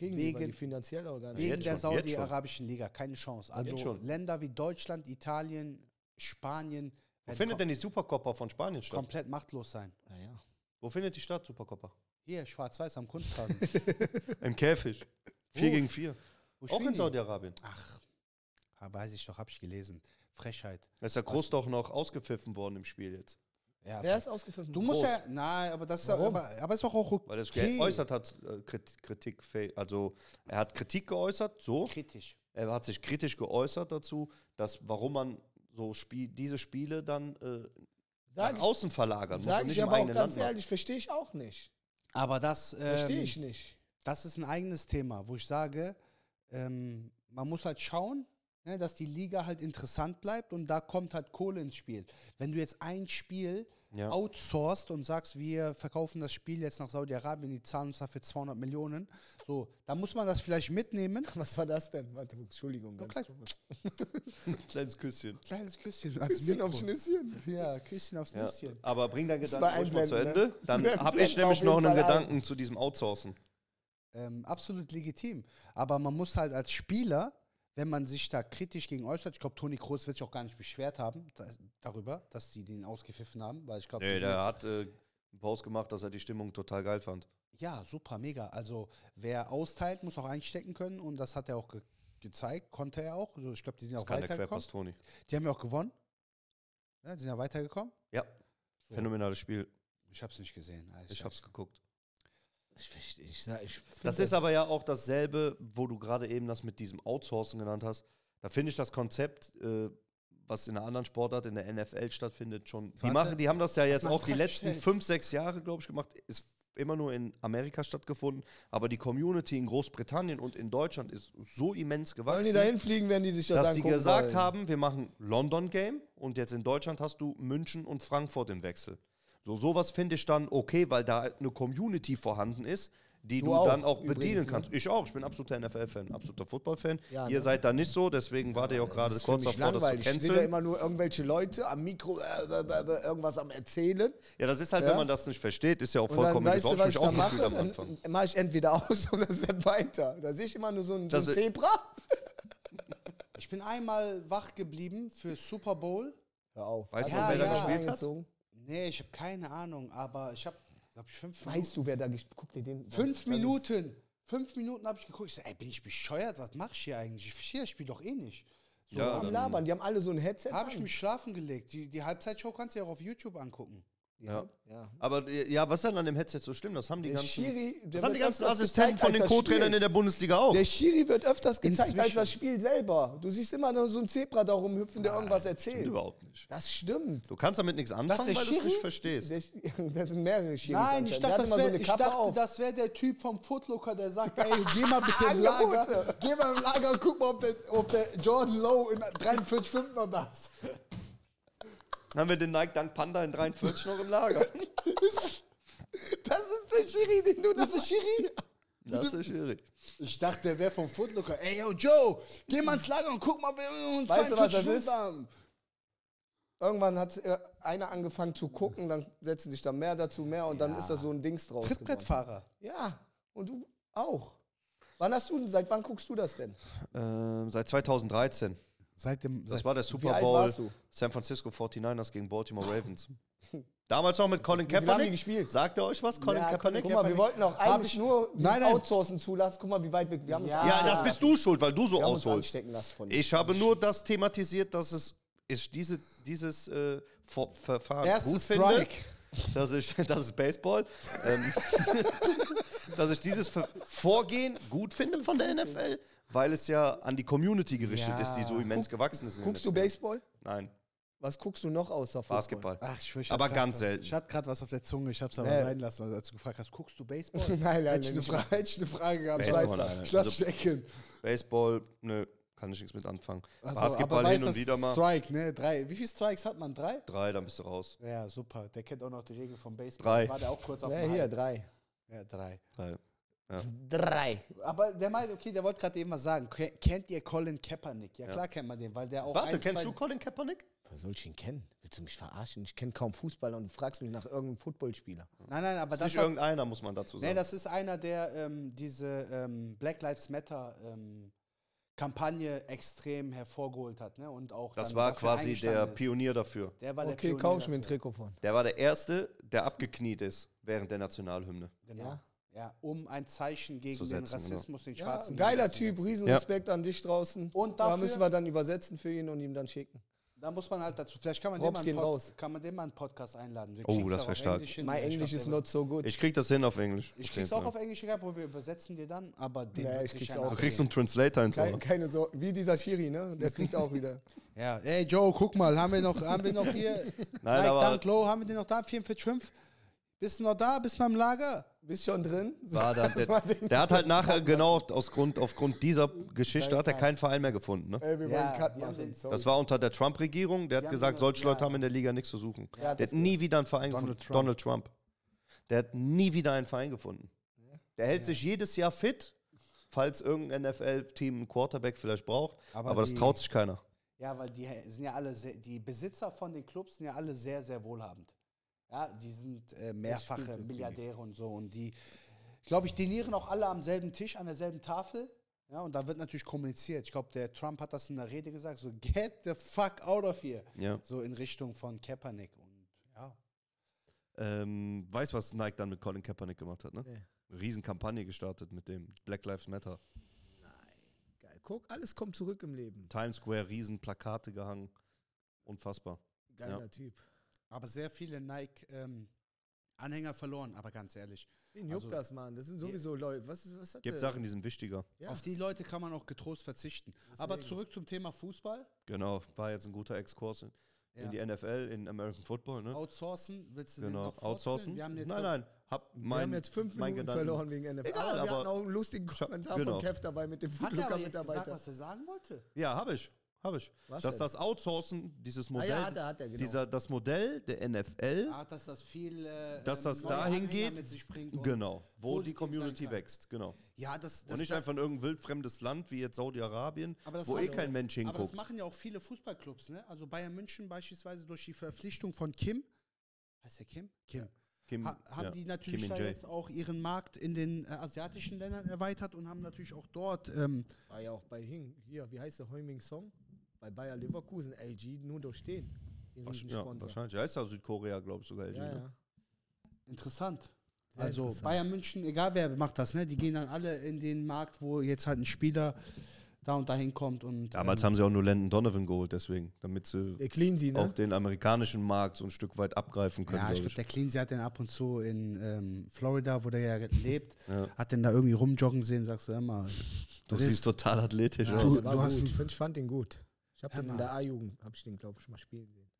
Gegenüber Wegen- die finanzielle Organe. Wegen der saudi-arabischen Liga, keine Chance. Also. Länder wie Deutschland, Italien, Spanien Wo findet denn die Supercoppa von Spanien statt? komplett machtlos sein. Ja, ja. Wo findet die statt, Supercoppa? Hier, schwarz-weiß am Kunstrasen. Im Käfig. 4 Wo? gegen 4. Wo Auch in? Saudi-Arabien. Ach, weiß ich doch, hab ich gelesen. Frechheit. Da ist ja Groß doch noch ausgepfiffen worden im Spiel jetzt. Ja, Wer ist ausgepfiffen? du musst ja, nein, aber das ist, Warum? aber, aber ist doch auch okay. Weil er sich geäußert hat, äh, Krit- Kritik, also er hat Kritik geäußert, so. kritisch. Er hat sich kritisch geäußert dazu, dass warum man so Spiel, diese Spiele dann äh, Sag nach ich, außen verlagern muss sag ich aber auch ganz Land ehrlich, verstehe ich auch nicht. Aber das, Verstehe ähm, ich nicht. das ist ein eigenes Thema, wo ich sage, ähm, man muss halt schauen, ne, dass die Liga halt interessant bleibt und da kommt halt Kohle ins Spiel. Wenn du jetzt ein Spiel Ja. outsourced und sagst, wir verkaufen das Spiel jetzt nach Saudi-Arabien, die zahlen uns dafür 200 Millionen, so, da muss man das vielleicht mitnehmen. Was war das denn? Warte, Entschuldigung. Ganz kurz. Kleines Küsschen. Kleines Küsschen Küsschen auf Mikro. Schnüsschen. Ja, Küsschen aufs Ja. Nüsschen. Aber bring deinen Das Gedanken ruhig mal zu einblenden, Ende. ne? Dann habe ich nämlich noch einen Fall ein. Gedanken zu diesem Outsourcen. ähm, absolut legitim. Aber man muss halt als Spieler, wenn man sich da kritisch gegen äußert, ich glaube, Toni Kroos wird sich auch gar nicht beschwert haben da, darüber, dass die den ausgepfiffen haben, weil ich glaube, Nee, der hat äh, einen Post gemacht, dass er die Stimmung total geil fand. ja, super, mega. Also wer austeilt, muss auch einstecken können und das hat er auch ge gezeigt, konnte er auch. Also ich glaube, die sind Das auch kann weitergekommen. Toni. Die haben ja auch gewonnen. Ja, die sind ja weitergekommen. Ja, So. phänomenales Spiel. Ich habe es nicht gesehen. Also Ich habe es geguckt. Ich. Ich, ich Das ist aber ja auch dasselbe, wo du gerade eben das mit diesem Outsourcen genannt hast. Da finde ich das Konzept, äh, was in einer anderen Sportart, in der NFL stattfindet, schon. Die, machen, die haben das ja jetzt mal auch die letzten gestellt. fünf, sechs Jahre, glaube ich, gemacht. Ist immer nur in Amerika stattgefunden. Aber die Community in Großbritannien und in Deutschland ist so immens Wollen gewachsen. die da hinfliegen, wenn die sich das dass sie gesagt wollen? haben, wir machen London Game und jetzt in Deutschland hast du München und Frankfurt im Wechsel. So sowas finde ich dann okay, weil da eine Community vorhanden ist, die Du du, auch, dann auch übrigens, bedienen ne? kannst. Ich auch, ich bin absoluter NFL-Fan, absoluter Football-Fan. Ja, Ihr ne? seid da nicht so, deswegen wart ihr auch gerade kurz davor, das zu langweilig. Ich sehe da immer nur irgendwelche Leute am Mikro äh, äh, äh, irgendwas am Erzählen. Ja, das ist halt, Ja? wenn man das nicht versteht, ist ja auch vollkommen weißt du, Ich ich mich da auch mache? gefühlt am Anfang. Dann mache ich entweder aus oder es dann weiter. Da sehe ich immer nur so ein, so ein Zebra. Ich bin einmal wach geblieben für Super Bowl. Hör auf. Weißt du, Hast wer da gespielt hat? Nee, ich habe keine Ahnung, aber ich habe, glaube ich, fünf Minuten. Weißt du, wer da Guck dir den. Fünf Minuten. Fünf Minuten habe ich geguckt. Ich so, ey, bin ich bescheuert? Was mach ich hier eigentlich? Ich verstehe das Spiel doch eh nicht. So, Ja, am dann- Labern. Die haben alle so ein Headset. habe ich mich schlafen gelegt. Die, die Halbzeitshow kannst du ja auch auf YouTube angucken. Ja. ja. Aber ja, was ist denn an dem Headset so schlimm? Das haben die Der ganzen, Schiri, das haben die ganzen Assistenten von den als das Co-Trainern in der Bundesliga auch. Der Schiri wird öfters gezeigt als Inzwischen. das Spiel selber. Du siehst immer nur so ein Zebra da rumhüpfen, der irgendwas Stimmt erzählt. überhaupt nicht. Das stimmt. Du kannst damit nichts anfangen, weil du es nicht verstehst. Der, das sind mehrere Schiris. Nein, ich dachte, das immer so wär, eine ich Kappe dachte, auf. das wäre der Typ vom Footlocker, der sagt, ey, geh mal bitte im Lager, geh mal im Lager und guck mal, ob der, ob der Jordan Lowe in 43,5 noch da ist. Dann haben wir den Nike Dunk Panda in 43 noch im Lager. Das ist der Schiri, den du Das ist Schiri? Das ist schwierig. Ich dachte, der wäre vom Footlocker. Ey, yo, Joe, geh mal ins Lager und guck mal, wer uns Weißt du, was das 42 ist? haben. Irgendwann hat äh, einer angefangen zu gucken, dann setzen sich da mehr dazu, mehr und dann ist da so ein Dings draus. Trittbrettfahrer. Ja, und du auch. Wann hast du, seit wann guckst du das denn? Ähm, seit 2013. Seit dem, Das seit, war der Super Bowl? San Francisco 49ers gegen Baltimore Ravens. Damals noch mit Colin Kaepernick. gespielt? Sagt er euch was, Colin Ja, Kaepernick? Guck mal, wir wollten auch eigentlich ich- nur Nein, nein. Outsourcen zulassen. Guck mal, wie weit wir, wir haben uns Ja. Ja, anstecken das bist du schuld, weil du so Wir uns ausholst. Ich habe nur das thematisiert, dass es ich diese, dieses äh, Ver Verfahren Erstes gut finde. Strike. Dass ich, das ist Baseball. ähm, dass ich dieses Ver Vorgehen gut finde von der NFL, weil es ja an die Community gerichtet Ja. ist, die so immens gewachsen ist. Guckst du Baseball? Nein, Was guckst du noch außer Football? Basketball. Ach, ich schwör, ich Aber ganz was, selten. Ich hatte gerade was auf der Zunge, ich hab's aber Nee. sein lassen, also als du gefragt hast, guckst du Baseball? Nein, nein, hätte, ich eine nicht Frage, hätte ich eine Frage gehabt, ich Baseball, weiß, nein, nein. ich lass Also- checken. Baseball, nö, kann ich nichts mit anfangen. Also, Basketball aber weiß, hin und das wieder mal. Strike, ne? Drei. Wie viele Strikes hat man? Drei? Drei, dann bist du raus. Ja, super. Der kennt auch noch die Regeln vom Baseball. Drei. War der auch kurz auf Ja, hier, drei. Ja, drei. Drei. Drei. Aber der meint, okay, der wollte gerade eben was sagen. Ke- Kennt ihr Colin Kaepernick? Ja, klar kennt man den, weil der auch Warte, ein, kennst zwei- du Colin Kaepernick? Woher soll ich ihn kennen? Willst du mich verarschen? Ich kenne kaum Fußballer und du fragst mich nach irgendeinem Footballspieler. Nein, nein, aber Das ist das nicht hat, irgendeiner, muss man dazu sagen. nee, das ist einer, der ähm, diese ähm, Black Lives Matter ähm, Kampagne extrem hervorgeholt hat. Ne? Und auch Das war quasi der ist. Pionier dafür. Der war der Okay, Pionier kauf ich mir ein. Trikot von. Der war der Erste, der abgekniet ist während der Nationalhymne. Genau. Ja. Ja. um ein Zeichen gegen den setzen, genau. Rassismus, den Ja, Schwarzen. geiler zu Typ. Riesenrespekt an dich draußen. Und da dafür- müssen wir dann übersetzen für ihn und ihm dann schicken. Da muss man halt dazu, vielleicht kann man, dem mal, einen Pod, kann man dem mal einen Podcast einladen. Wir Oh, das auch wär auf stark. Englisch hin. Mein Ich Englisch ist not so good. Ich krieg das hin auf Englisch. Ich krieg's auch auf Englisch, egal, wo wir übersetzen dir dann, aber den Ja, ich krieg's auch. Du kriegst einen Translator ins Keine, Ohr. keine Sorge. Wie dieser Schiri, ne? Der kriegt auch wieder. Ja, ey Joe, guck mal, haben wir noch, haben wir noch hier, Nein, Mike aber Dunklow, haben wir den noch da, 44,5? Bist du noch da? Bist du noch im Lager? Bist schon drin? war dann, Das war der, der hat halt nachher genau auf, aus Grund, aufgrund dieser Geschichte hat er Kein keinen Verein mehr gefunden. Ne? Ey, wir Ja, Cut machen. Das war unter der Trump-Regierung. Der hat gesagt, so- solche Leute ja. haben in der Liga nichts zu suchen. Ja, der hat nie wieder einen Verein Donald gefunden. Trump. Donald Trump. Der hat nie wieder einen Verein gefunden. Der hält sich jedes Jahr fit, falls irgendein NFL-Team einen Quarterback vielleicht braucht. Aber Aber, das traut sich keiner. Ja, weil die sind ja alle, sehr, die Besitzer von den Clubs sind ja alle sehr, sehr wohlhabend. Ja, die sind äh, mehrfache Milliardäre und so. Und die, ich glaube, ich dinieren auch alle am selben Tisch, an derselben Tafel. Ja, und da wird natürlich kommuniziert. Ich glaube, der Trump hat das in der Rede gesagt, so get the fuck out of here. Ja. So in Richtung von Kaepernick. Und ja, Ähm, weißt was Nike dann mit Colin Kaepernick gemacht hat, ne? Nee. Riesenkampagne gestartet mit dem Black Lives Matter. Geil. Guck, alles kommt zurück im Leben. Times Square, Riesenplakate gehangen. Unfassbar. Geiler Ja. Typ. Aber sehr viele Nike-Anhänger verloren, aber ganz ehrlich. Wen juckt Also- das, Mann? Das sind sowieso Leute. Was, was hat Gibt der? Sachen, die sind wichtiger. Ja. Auf die Leute kann man auch getrost verzichten. Aber Deswegen. zurück zum Thema Fußball. Genau, war jetzt ein guter Exkurs in, Ja. in die NFL, in American Football, ne? Outsourcen, willst du den Genau, noch outsourcen. Wir haben jetzt nein, nein, hab Wir mein, haben jetzt fünf Minuten Gedanken- verloren wegen NFL. Egal, aber wir aber- hatten auch einen lustigen Kommentar genau. von Kev dabei mit dem Hat er aber jetzt gesagt, Foodlooker-Mitarbeiter. was er sagen wollte? Ja, habe ich, habe ich. Was Dass denn? das Outsourcen, dieses Ah, Modell, ja, hat er, hat er, genau. dieser, das Modell der NFL, Ah, dass das viel. Äh, dass das dahin Anhänger geht, genau, wo die Community wächst, genau. Ja, das, das Und nicht das- einfach in irgendein wildfremdes Land wie jetzt Saudi-Arabien, Aber das wo eh kein Mensch Aber das hinguckt. machen ja auch viele Fußballclubs, ne? Also Bayern München beispielsweise durch die Verpflichtung von Kim. Heißt der Kim? Kim. Kim, Ha, haben ja, die natürlich Kim da jetzt auch ihren Markt in den äh, asiatischen Ländern erweitert und haben natürlich auch dort. Ähm, War ja auch bei Hing. Hier, wie heißt der Heuming Song? Bei Bayer Leverkusen, LG, nur durchstehen. Den Ja, wahrscheinlich. Ja, ist ja Südkorea, glaube ich, sogar. LG, Ja, ne? ja. interessant. Sehr also interessant. Bayern München, egal wer macht das, ne? Die gehen dann alle in den Markt, wo jetzt halt ein Spieler da und dahin kommt und. Damals ähm, haben sie auch nur Landon Donovan geholt, deswegen, damit sie Cleansy, ne? auch den amerikanischen Markt so ein Stück weit abgreifen können. Ja, ich glaub glaube, der Cleansy hat den ab und zu in ähm, Florida, wo der ja lebt, Ja. hat den da irgendwie rumjoggen sehen, sagst du immer. Du ist- siehst total athletisch Ja, aus. war du hast gut. ihn- Ich fand den gut. Ich habe in der A-Jugend, habe ich den, glaube ich, schon mal spielen sehen.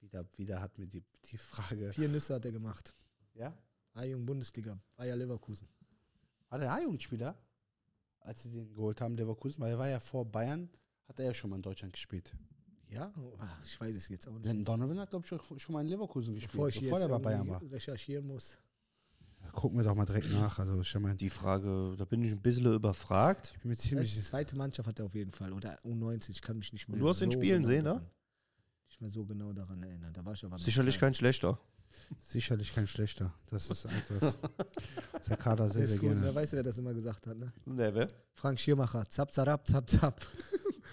Wieder, wieder hat mir die, die Frage. Vier Nüsse hat er gemacht. Ja? A-Jugend Bundesliga, Bayer Leverkusen. War der A-Jugendspieler, als sie den geholt haben, Leverkusen? Weil er war ja vor Bayern, hat er ja schon mal in Deutschland gespielt. Ja? Ah, ich weiß es jetzt auch nicht. Landon Donovan hat, glaube ich, schon- schon mal in Leverkusen gespielt, Bevor ich bevor er bei Bayern war. recherchieren muss. Gucken wir doch mal direkt nach. Also, ich meine, Die Frage, da bin ich ein bisschen überfragt. ich bin mir Die ziemlich. zweite Mannschaft hat er auf jeden Fall. Oder U90, ich kann mich nicht mehr Du hast ihn spielen sehen, ne? Nicht mehr so genau daran erinnern. Da war ich aber Sicherlich kein schlechter. Sicherlich kein schlechter. Das ist etwas. das der Kader sehr, sehr gut. Wer weiß, wer das immer gesagt hat, ne? Ne, wer? Frank Schirmacher, zap, zarab, zap, zap.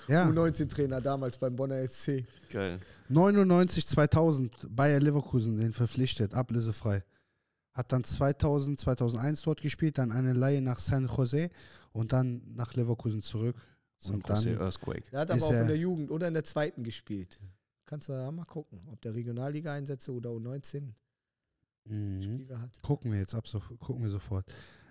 Ja, U19-Trainer damals beim Bonner SC. Geil. 99, 2000 Bayer Leverkusen, den verpflichtet, ablösefrei. Hat dann 2000, 2001 dort gespielt, dann eine Leihe nach San Jose und dann nach Leverkusen zurück. San Und Jose dann, Earthquake. Der hat aber Ist auch er- in der Jugend oder in der zweiten gespielt. Kannst du da mal gucken, ob der Regionalliga-Einsätze oder U19 mhm. Spiele hat. Gucken wir jetzt ab, so, gucken wir sofort.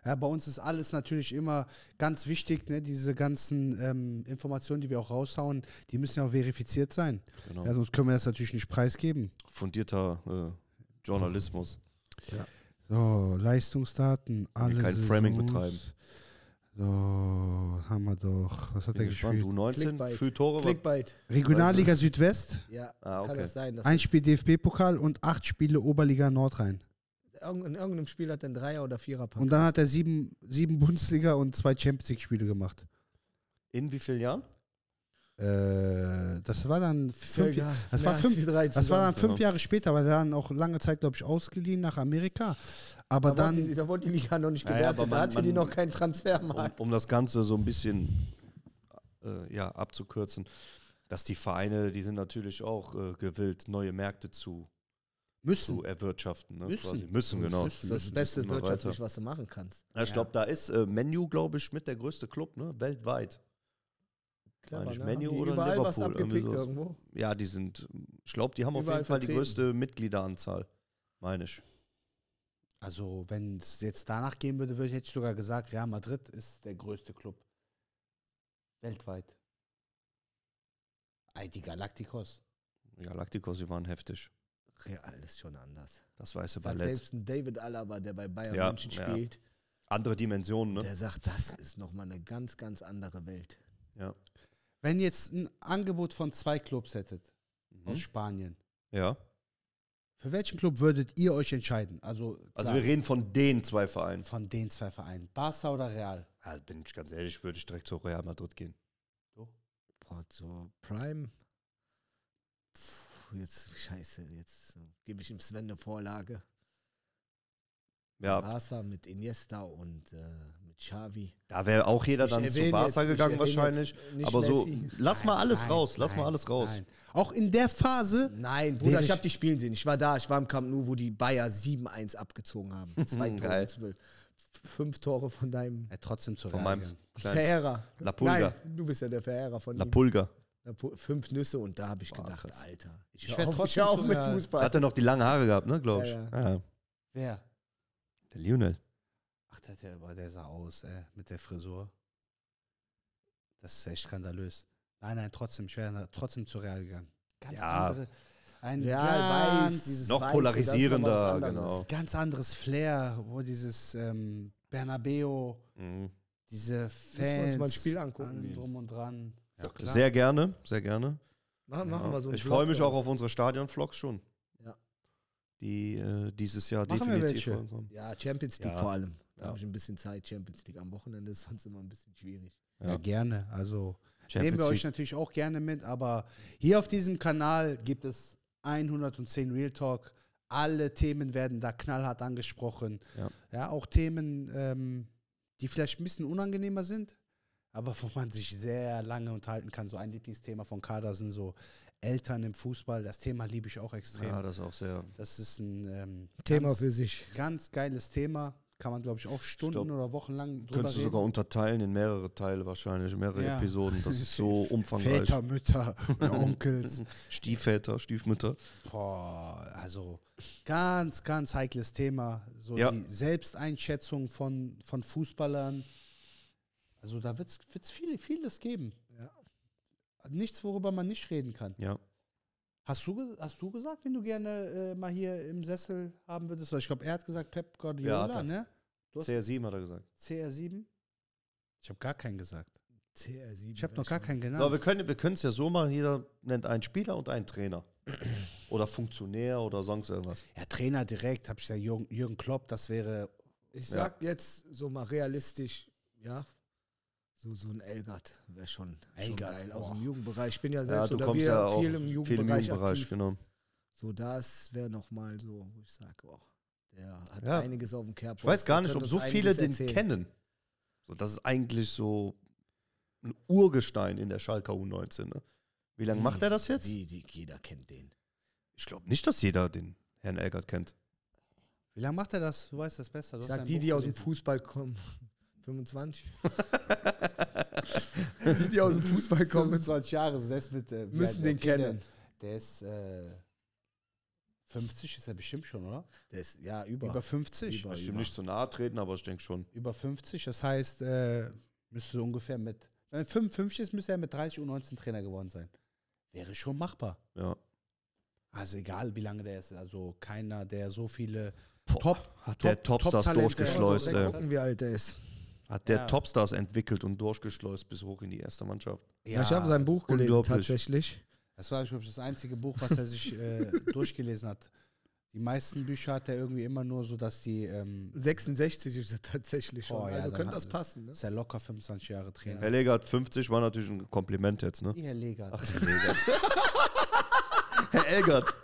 Ja, bei uns ist alles natürlich immer ganz wichtig, ne? diese ganzen ähm, Informationen, die wir auch raushauen, die müssen ja auch verifiziert sein. Genau. Ja, sonst können wir das natürlich nicht preisgeben. Fundierter äh, Journalismus. So, Leistungsdaten, alle kein Framing betreiben. So, haben wir doch. Was hat Bin er gespielt? Du 19, Clickbait. für Tore. Clickbait. Regionalliga Südwest, Ja, Ah, kann okay. das sein. Dass ein Spiel DFB-Pokal und acht Spiele Oberliga Nordrhein. In irgendeinem Spiel hat er einen Dreier- oder Vierer-Pack. Und dann hat er sieben, sieben Bundesliga und zwei Champions League-Spiele gemacht. In wie vielen Jahren? Äh, das war dann fünf, Ja, das war fünf- das war dann fünf Jahre später, weil er dann auch lange Zeit, glaube ich, ausgeliehen nach Amerika. Aber da, wurde dann, die, da wurde die Liga noch nicht Ja, ja, gewertet, aber da man- hatte die man- noch keinen Um, Transfermarkt. um das Ganze so ein bisschen äh, ja, abzukürzen, dass die Vereine, die sind natürlich auch äh, gewillt, neue Märkte zu, Müssen. zu erwirtschaften. Ne? Müssen. Quasi. müssen genau. Das ist das Beste wirtschaftlich, weiter. was du machen kannst. Ja, ich Ja. glaube, da ist äh, Menu, glaube ich, mit der größte Club, ne? weltweit. Ich, ne? Menu Haben die oder überall was Liverpool, irgendwie abgepickt irgendwo. Ja, die sind, ich glaube, die haben auf Überall jeden Fall die vertreten. größte Mitgliederanzahl, meine ich. Also, wenn es jetzt danach gehen würde, würde hätte ich sogar gesagt, Real Madrid ist der größte Club. Weltweit. Ey, die Galacticos. Galacticos, die waren heftig. Real ist schon anders. Das weiße Sagt Ballett. selbst ein David Alaba, der bei Bayern Ja, München ja. spielt, Andere Dimensionen, ne? der sagt, das ist nochmal eine ganz, ganz andere Welt. Ja. Wenn jetzt ein Angebot von zwei Clubs hättet Mhm. aus Spanien, Ja. für welchen Club würdet ihr euch entscheiden? Also, Also klar, wir reden von den zwei Vereinen. von den zwei Vereinen. Barca oder Real? Ja, bin ich ganz ehrlich, würde ich direkt zu Real Madrid gehen. Boah, so Prime. Puh, jetzt, scheiße, jetzt äh, gebe ich ihm Sven eine Vorlage. Ja, Barca mit Iniesta und äh, mit Xavi. da wäre auch jeder Ich dann zu Barca jetzt- ich gegangen wahrscheinlich. Aber so, Messi. lass mal alles Nein, raus, lass mal alles raus. Nein. Auch in der Phase, Nein, Wäre Bruder, ich ich- habe die spielen sehen. Ich war da, ich war im Camp Nou, wo die Bayer 7-1 abgezogen haben. Zwei Tore, Geil. zwölf. Fünf Tore von deinem er trotzdem zu Von meinem Verehrer. La Pulga. Nein, du bist ja der Verehrer von La ihm. Pulga. Fünf Nüsse und da habe ich Boah, gedacht, krass. Alter, ich, Ich ich trotzdem auf zu mit. Fußball. Hat er noch die langen Haare gehabt, ne, glaube ich. Ja, Ja, Wer? Der Lionel. Ach, der, der, der sah aus, äh, mit der Frisur. Das ist echt skandalös. Nein, nein, trotzdem, ich wäre trotzdem zu Real gegangen. Ganz Ja. andere. Ein Real ganz, weiß, dieses Noch Weiße, polarisierender, genau. ganz anderes Flair, wo dieses ähm, Bernabeo, Mhm. diese wir uns Fans, mal ein Spiel angucken drum und dran. Ja. Sehr gerne, sehr gerne. Machen, machen Ja. wir so ich freue mich auch auf unsere Stadion-Vlogs schon. Ja. Die äh, dieses Jahr Machen wir definitiv welche? vorkommen. Ja, Champions League Ja. vor allem. Da Ja. habe ich ein bisschen Zeit. Champions League am Wochenende ist sonst immer ein bisschen schwierig. Ja, gerne. Also nehmen Champions wir euch League. natürlich auch gerne mit, aber hier auf diesem Kanal gibt es 110 Real Talk. Alle Themen werden da knallhart angesprochen. Ja. Ja, auch Themen, ähm, die vielleicht ein bisschen unangenehmer sind, aber wo man sich sehr lange unterhalten kann. So ein Lieblingsthema von Kader sind so Eltern im Fußball. Das Thema liebe ich auch extrem. Ja, das ist auch sehr. das ist ein ähm, Thema ganz, für sich. ganz geiles Thema. Kann man, glaube ich, auch Stunden glaub, oder Wochen lang drüber Könntest du reden. sogar unterteilen in mehrere Teile wahrscheinlich, mehrere Ja. Episoden. Das ist so umfangreich. Väter, Mütter, Onkels. Stiefväter, Stiefmütter. Boah, also ganz, ganz heikles Thema. So Ja. die Selbsteinschätzung von, von Fußballern. Also da wird es viel, vieles geben. Ja. Nichts, worüber man nicht reden kann. Ja. Hast du, hast du gesagt, wenn du gerne äh, mal hier im Sessel haben würdest? Weil ich glaube, er hat gesagt Pep Ja, Guardiola, hat er. ne? Du hast CR7 hat er gesagt. CR7? Ich habe gar keinen gesagt. CR7. Ich habe noch gar keinen Aber genannt. wir können wir es ja so machen, jeder nennt einen Spieler und einen Trainer. oder Funktionär oder sonst irgendwas. Ja, Trainer direkt, habe ich gesagt, Jürgen, Jürgen Klopp, das wäre Ich Ja. sag jetzt so mal realistisch, ja. So, so ein Elgert wäre schon, schon Elgert, geil aus boah. dem Jugendbereich. Ich bin ja Ja, selbst du oder wir ja auch viel im Jugendbereich, aktiv. genau. So, das wäre nochmal so, wo ich sage, oh, der hat Ja. einiges auf dem Kerbholz. Ich weiß gar nicht, ob so viele den erzählen. kennen. So, das ist eigentlich so ein Urgestein in der Schalker U19. Ne? Wie lange macht er das jetzt? Wie, die, jeder kennt den. Ich glaube nicht, dass jeder den Herrn Elgert kennt. Wie lange macht er das? Du weißt das besser. Du Ich sag, die, Buch die aus dem. Fußball kommen, 25. die, die aus dem Fußball kommen, 25 Jahre, so der ist mit, äh, müssen den okay, kennen. Der, der ist äh, 50, ist er bestimmt schon, oder? Der ist, ja, über. Über 50? Über. Ich will nicht zu nahe treten, aber ich denke schon. Über 50, das heißt, äh, müsste ungefähr mit, wenn er 55 ist, müsste er mit 30 U19 Trainer geworden sein. Wäre schon machbar. Ja. Also egal, wie lange der ist. Also keiner, der so viele Boah, Top, hat der Top- Topstars Top-Talente. durchgeschleust, Mal ey. gucken, wie alt er ist. Hat der Ja. Topstars entwickelt und durchgeschleust bis hoch in die erste Mannschaft. Ja, ich habe sein Buch gelesen, tatsächlich. Das war, glaube ich, das einzige Buch, was er sich äh, durchgelesen hat. Die meisten Bücher hat er irgendwie immer nur so, dass die, ähm, 66 ist er tatsächlich schon. Boah, ja, also dann könnte das passen. Ne? ist er locker 25 Jahre Trainer. Herr Legert 50 war natürlich ein Kompliment jetzt, ne? Wie Herr Legert. Herr Legert. Herr Elgert.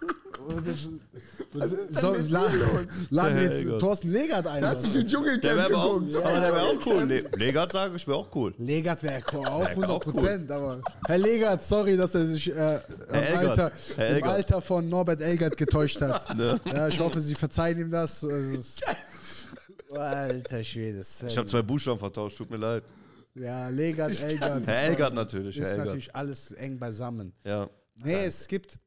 So, la, laden wir Herr jetzt Elgert. Thorsten Legert ein. Der hat sich den Dschungelcamp Der wäre aber auch, geguckt. aber der wär auch cool. Le Legat sage ich, wäre auch cool. Legert wäre cool, auch Wär 100 auch Prozent. Aber Herr Legert, sorry, dass er sich äh, im, Alter, im. Alter von Norbert Elgert getäuscht hat. Ne? Ja, ich hoffe, Sie verzeihen ihm das. Also, Alter Schwede. Ich habe zwei Buchstaben vertauscht, tut mir leid. Ja, Legert, Elgert. Herr Elgert natürlich, Ist Herr Elgert. natürlich alles eng beisammen. Ja. Nee, es gibt.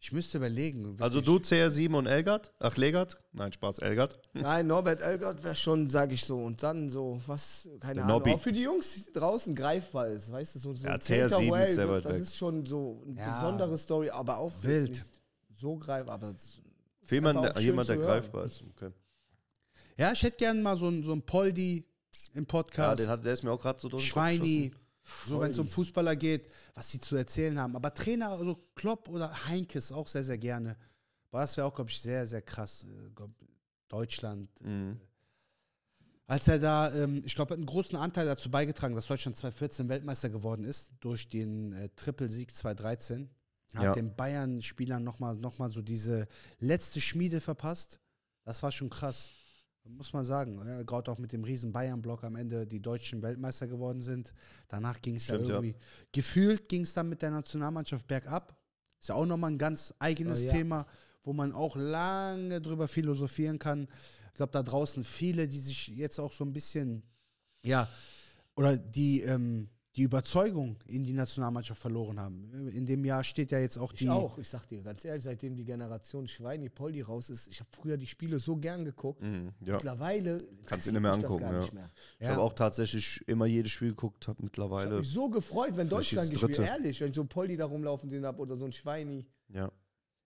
Ich müsste überlegen. Also wirklich. du CR7 und Elgert? Ach, Legat? Nein, Spaß, Elgert. Nein, Norbert Elgert wäre schon, sag ich so. Und dann so, was, keine Der Ahnung, Nobby. auch für die Jungs draußen greifbar ist. Weißt du, so, so Ja, ein CR7 Takeaway, ist sehr so, weit Das weg. ist schon so eine Ja. besondere Story, aber auch Wild. so greifbar. Aber es ist Für jemanden, einfach auch der, schön jemand, der greifbar ist. Okay. Ja, ich hätte gerne mal so ein, so ein Poldi im Ja, Podcast. den hat, der ist mir auch gerade so durch. den So, wenn es um Fußballer geht, was sie zu erzählen haben. Aber Trainer, also Klopp oder Heinkes auch sehr, sehr gerne. Aber das wäre auch, glaube ich, sehr, sehr krass. äh, Deutschland. geschossen. Mhm. Als er da, ähm, ich glaube, hat einen großen Anteil dazu beigetragen, dass Deutschland 2014 Weltmeister geworden ist, durch den äh, Trippelsieg 2013. Hat Ja. den Bayern-Spielern nochmal noch mal so diese letzte Schmiede verpasst. Das war schon krass. Muss man sagen. Ja, Gerade auch mit dem riesen Bayern-Block am Ende die Deutschen Weltmeister geworden sind. Danach ging es ja Stimmt, ja. irgendwie. Gefühlt ging es dann mit der Nationalmannschaft bergab. Ist ja auch nochmal ein ganz eigenes Oh ja. Thema, wo man auch lange drüber philosophieren kann. Ich glaube, da draußen viele, die sich jetzt auch so ein bisschen, ja, oder die ähm, die Überzeugung in die Nationalmannschaft verloren haben. In dem Jahr steht ja jetzt auch Ich die. auch, ich sag dir ganz ehrlich, seitdem die Generation Schweini Poldi raus ist, ich habe früher die Spiele so gern geguckt. Mhm. Ja. Mittlerweile Kannst du nicht mehr angucken, ja. nicht mehr. Ich Ja. habe auch tatsächlich immer jedes Spiel geguckt, habe Ich habe mittlerweile. mich so gefreut, wenn Deutschland gespielt ehrlich, wenn so Poldi da rumlaufen sehen hab oder so ein Schweini. Ja.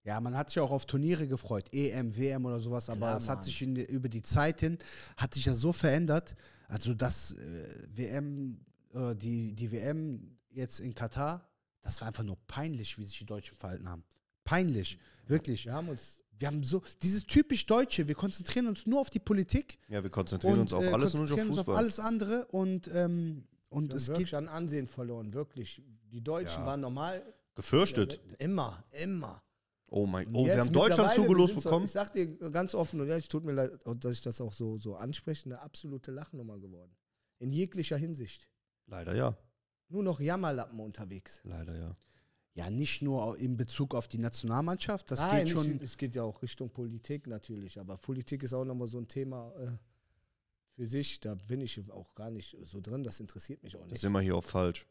Ja, man hat sich auch auf Turniere gefreut, EM, WM oder sowas, aber Klar, es hat sich in, über die Zeit hin, hat sich das so verändert, also das äh, WM, äh, die, die WM jetzt in Katar, das war einfach nur peinlich, wie sich die Deutschen verhalten haben. Peinlich, wirklich. Wir haben uns Wir haben so, dieses typisch Deutsche, wir konzentrieren uns nur auf die Politik ja, wir konzentrieren uns auf äh, alles und nicht auf konzentrieren uns auf Fußball. alles andere und, ähm, und wir haben es wirklich geht, an Ansehen verloren, wirklich. Die Deutschen Ja. waren normal. Gefürchtet. Immer, immer. Oh mein Und Oh, wir haben Deutschland zugelost so- bekommen. Ich sag dir ganz offen, und ja, ich tut mir leid, dass ich das auch so, so anspreche, eine absolute Lachnummer geworden. In jeglicher Hinsicht. Leider ja. Nur noch Jammerlappen unterwegs. Leider ja. ja nicht nur in Bezug auf die Nationalmannschaft, das Nein, geht schon, es, es geht ja auch Richtung Politik natürlich, aber Politik ist auch nochmal so ein Thema äh, für sich. Da bin ich auch gar nicht so drin, das interessiert mich auch nicht. sind wir hier auch falsch.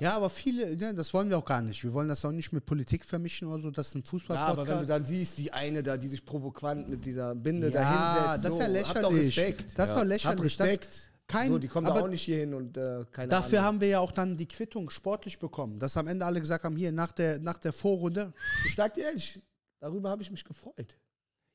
Ja, aber viele, ne, das wollen wir auch gar nicht. Wir wollen das auch nicht mit Politik vermischen oder so. Das ist ein Ja, aber wenn du dann siehst, die eine da, die sich provokant mit dieser Binde Ja, da hinsetzt, das ist ja so, Hab doch lächerlich. Respekt. Das ist doch Hab lächerlich. Das- Respekt. Kein- so, die kommen da aber auch nicht hier hin und äh, keine Dafür Ahnung. haben wir ja auch dann die Quittung sportlich bekommen. Dass am Ende alle gesagt haben, hier nach der, nach der Vorrunde. Ich sag dir ehrlich, darüber habe ich mich gefreut.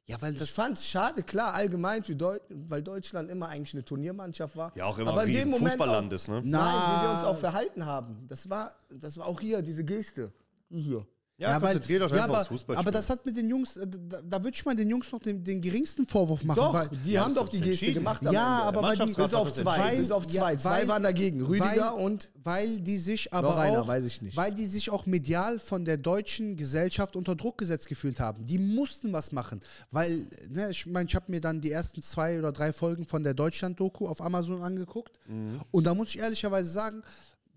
Ja, weil Ich das. fand es schade, klar, allgemein, für Deut weil Deutschland immer eigentlich eine Turniermannschaft war. Ja, auch immer Aber in wie dem ein Moment Fußballland auch- ist, ne? Nein, wie wir uns Na. auch verhalten haben. Das war, das war auch hier, diese Geste. Hier. Ja, konzentriert euch ja, einfach aber, aufs Fußball. aber das hat mit den Jungs, äh, da, da würde ich mal den Jungs noch den, den geringsten Vorwurf machen. Doch, weil, die Ja, haben doch die Geste gemacht. ja, aber weil die, bis auf zwei, weil- bis auf ja, zwei. zwei weil- waren dagegen. Rüdiger weil, und weil die sich aber Noch einer, auch, weiß ich nicht. weil die sich auch medial von der deutschen Gesellschaft unter Druck gesetzt gefühlt haben. Die mussten was machen, weil ne, ich meine, ich habe mir dann die ersten zwei oder drei Folgen von der Deutschland-Doku auf Amazon angeguckt und da muss ich ehrlicherweise sagen,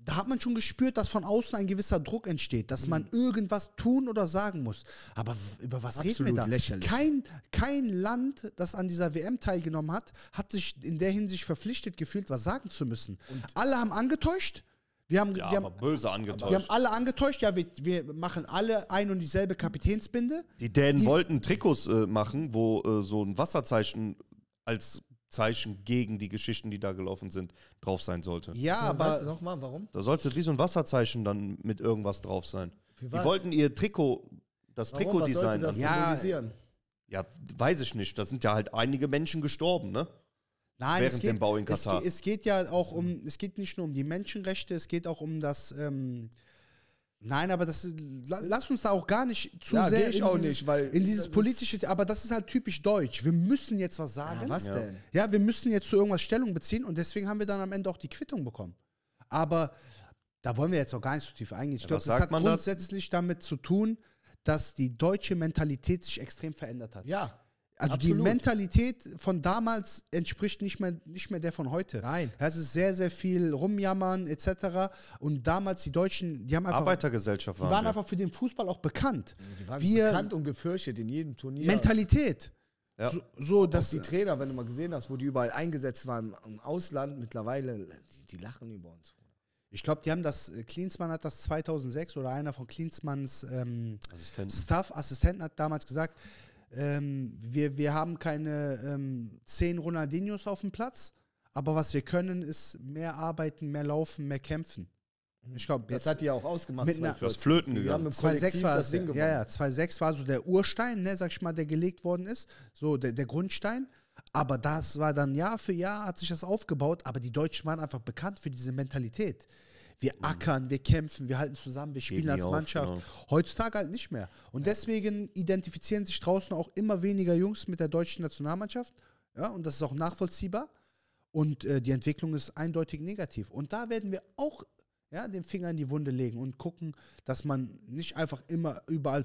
da hat man schon gespürt, dass von außen ein gewisser Druck entsteht, dass man irgendwas tun oder sagen muss. Aber über was reden wir Absolut da? lächerlich. Kein, kein Land, das an dieser WM teilgenommen hat, hat sich in der Hinsicht verpflichtet gefühlt, was sagen zu müssen. Alle haben angetäuscht. Wir haben, ja, wir haben böse wir haben angetäuscht. alle angetäuscht, ja, wir, wir machen alle ein und dieselbe Kapitänsbinde. Die Dänen die- wollten Trikots äh, machen, wo äh, so ein Wasserzeichen als Zeichen gegen die Geschichten, die da gelaufen sind, drauf sein sollte. Ja, aber weißt du nochmal, warum? Da sollte wie so ein Wasserzeichen dann mit irgendwas drauf sein. Die wollten ihr Trikot, das Warum? Trikotdesign. das Ja? Ja, weiß ich nicht. Da sind ja halt einige Menschen gestorben, ne? nein, während es geht, dem Bau in es, Katar. geht, es geht ja auch um, es geht nicht nur um die Menschenrechte, es geht auch um das, ähm, nein, aber das, la- lass uns da auch gar nicht zu Ja, sehr ich in auch dieses, nicht, weil in dieses das politische, aber das ist halt typisch deutsch. Wir müssen jetzt was sagen. Ja, was denn? Ja, wir müssen jetzt zu irgendwas Stellung beziehen und deswegen haben wir dann am Ende auch die Quittung bekommen. Aber da wollen wir jetzt auch gar nicht so tief eingehen. Ich Ja, glaube, das hat grundsätzlich damit zu tun, dass die deutsche Mentalität sich extrem verändert hat. Ja. Also die absolut. Mentalität von damals entspricht nicht mehr, nicht mehr der von heute. Nein. Es ist sehr, sehr viel rumjammern etc. Und damals die Deutschen, die haben einfach, Arbeitergesellschaft die waren, waren wir. einfach für den Fußball auch bekannt. Die waren Wir- bekannt und gefürchtet in jedem Turnier. Mentalität. Ja. So, so dass die Trainer, wenn du mal gesehen hast, wo die überall eingesetzt waren im Ausland, mittlerweile, die, die lachen über uns. ich glaube, die haben das, äh, Klinsmann hat das 2006 oder einer von Klinsmanns ähm, Assistenten. Staff-Assistenten hat damals gesagt, ähm, wir, wir haben keine ähm, zehn Ronaldinhos auf dem Platz, aber was wir können, ist mehr arbeiten, mehr laufen, mehr kämpfen. Ich glaube, Das hat die ja auch ausgemacht. Mit einer- 2014. Du hast Flöten gegangen. im 2,6 Kollektiv war das. Ding Ja, ja, 2,6 war so der Urstein, ne, sag ich mal, der gelegt worden ist. So der, der Grundstein. Aber das war dann Jahr für Jahr hat sich das aufgebaut. Aber die Deutschen waren einfach bekannt für diese Mentalität. Wir ackern, wir kämpfen, wir halten zusammen, wir spielen nie als auf, Mannschaft. genau. Heutzutage halt nicht mehr. Und deswegen identifizieren sich draußen auch immer weniger Jungs mit der deutschen Nationalmannschaft. Ja, und das ist auch nachvollziehbar. Und äh, die Entwicklung ist eindeutig negativ. Und da werden wir auch ja, den Finger in die Wunde legen und gucken, dass man nicht einfach immer überall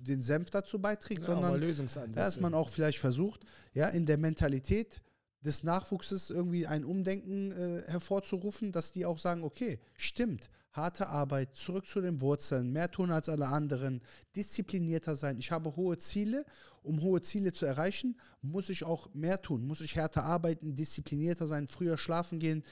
den Senf dazu beiträgt, Ja, sondern ja, dass man auch vielleicht versucht, ja, in der Mentalität des Nachwuchses irgendwie ein Umdenken äh, hervorzurufen, dass die auch sagen, okay, stimmt, harte Arbeit, zurück zu den Wurzeln, mehr tun als alle anderen, disziplinierter sein. Ich habe hohe Ziele. Um hohe Ziele zu erreichen, muss ich auch mehr tun, muss ich härter arbeiten, disziplinierter sein, früher schlafen gehen.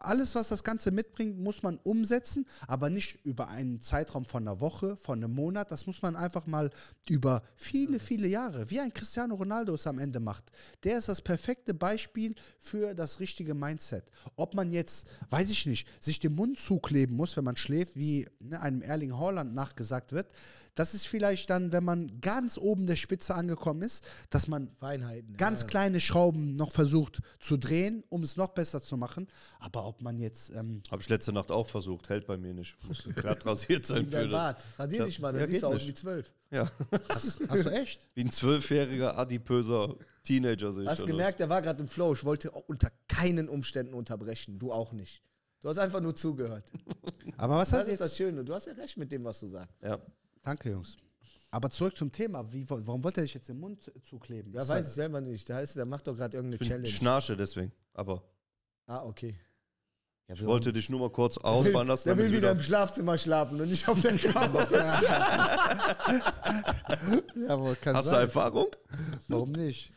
Alles, was das Ganze mitbringt, muss man umsetzen, aber nicht über einen Zeitraum von einer Woche, von einem Monat. Das muss man einfach mal über viele, viele Jahre, wie ein Cristiano Ronaldo es am Ende macht. Der ist das perfekte Beispiel für das richtige Mindset. Ob man jetzt, weiß ich nicht, sich den Mund zukleben muss, wenn man schläft, wie ne, einem Erling Haaland nachgesagt wird, das ist vielleicht dann, wenn man ganz oben der Spitze angekommen ist, dass man Feinheiten. ganz ja. kleine Schrauben noch versucht zu drehen, um es noch besser zu machen. Aber ob man jetzt, ähm, Habe ich letzte Nacht auch versucht, hält bei mir nicht. Muss glatt rasiert sein für das. Bart. Rasier dich mal, Ja, dann siehst geht du aus wie zwölf. Ja, hast, hast du echt? wie ein zwölfjähriger, adipöser Teenager sehe ich Hast gemerkt, der war gerade im Flow. Ich wollte auch unter keinen Umständen unterbrechen. Du auch nicht. Du hast einfach nur zugehört. Aber was Das hast du ist jetzt? das Schöne. Du hast ja recht mit dem, was du sagst. Ja. Danke, Jungs. Aber zurück zum Thema. Wie, warum wollte er sich jetzt den Mund zu- zukleben? Ja, weiß ich selber nicht. Der heißt, der macht doch gerade irgendeine Ich bin Challenge. Schnarche deswegen. Aber Ah, okay. Ja, ich wollte dich nur mal kurz ausfahren lassen. Der will wieder du im Schlafzimmer schlafen und nicht auf der Couch. Jawohl, kann Hast du sein. Erfahrung? Warum nicht?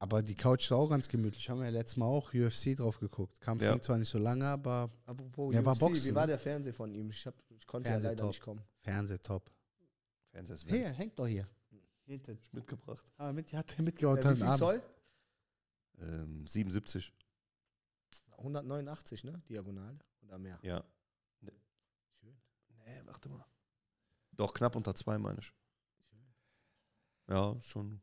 Aber die Couch ist auch ganz gemütlich. Haben wir ja letztes Mal auch UFC drauf geguckt. Kampf Ja. ging zwar nicht so lange, aber Apropos Ja, war UFC, Boxen, wie war der Fernseher von ihm? Ich, hab, ich konnte ja Fernseher leider top. nicht kommen. Fernsehtop. Fernseher ist Hier, hängt doch hier. Hinten. mitgebracht. Ah, mit, hat er mitgehauen. Ja, wie viel Zoll? Ähm, 77. 189, ne? Diagonale oder mehr. Ja. Ne- Schön. Nee, warte mal. Doch, knapp unter zwei, meine ich. Ja, schon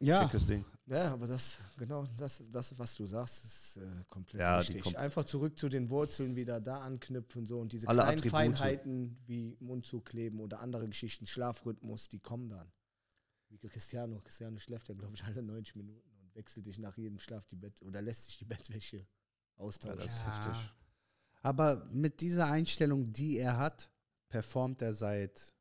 Ja, schickes Ding. Ja, aber das, genau, das, das was du sagst, ist äh, komplett Ja, richtig. kommt- Einfach zurück zu den Wurzeln, wieder da anknüpfen so und diese Alle kleinen Attribute. Feinheiten wie Mund zukleben oder andere Geschichten, Schlafrhythmus, die kommen dann. Wie Cristiano. Cristiano schläft ja, glaube ich, alle 90 Minuten und wechselt sich nach jedem Schlaf die Bett oder lässt sich die Bettwäsche austauschen. Ja, das ist Ja. heftig. aber mit dieser Einstellung, die er hat, performt er seit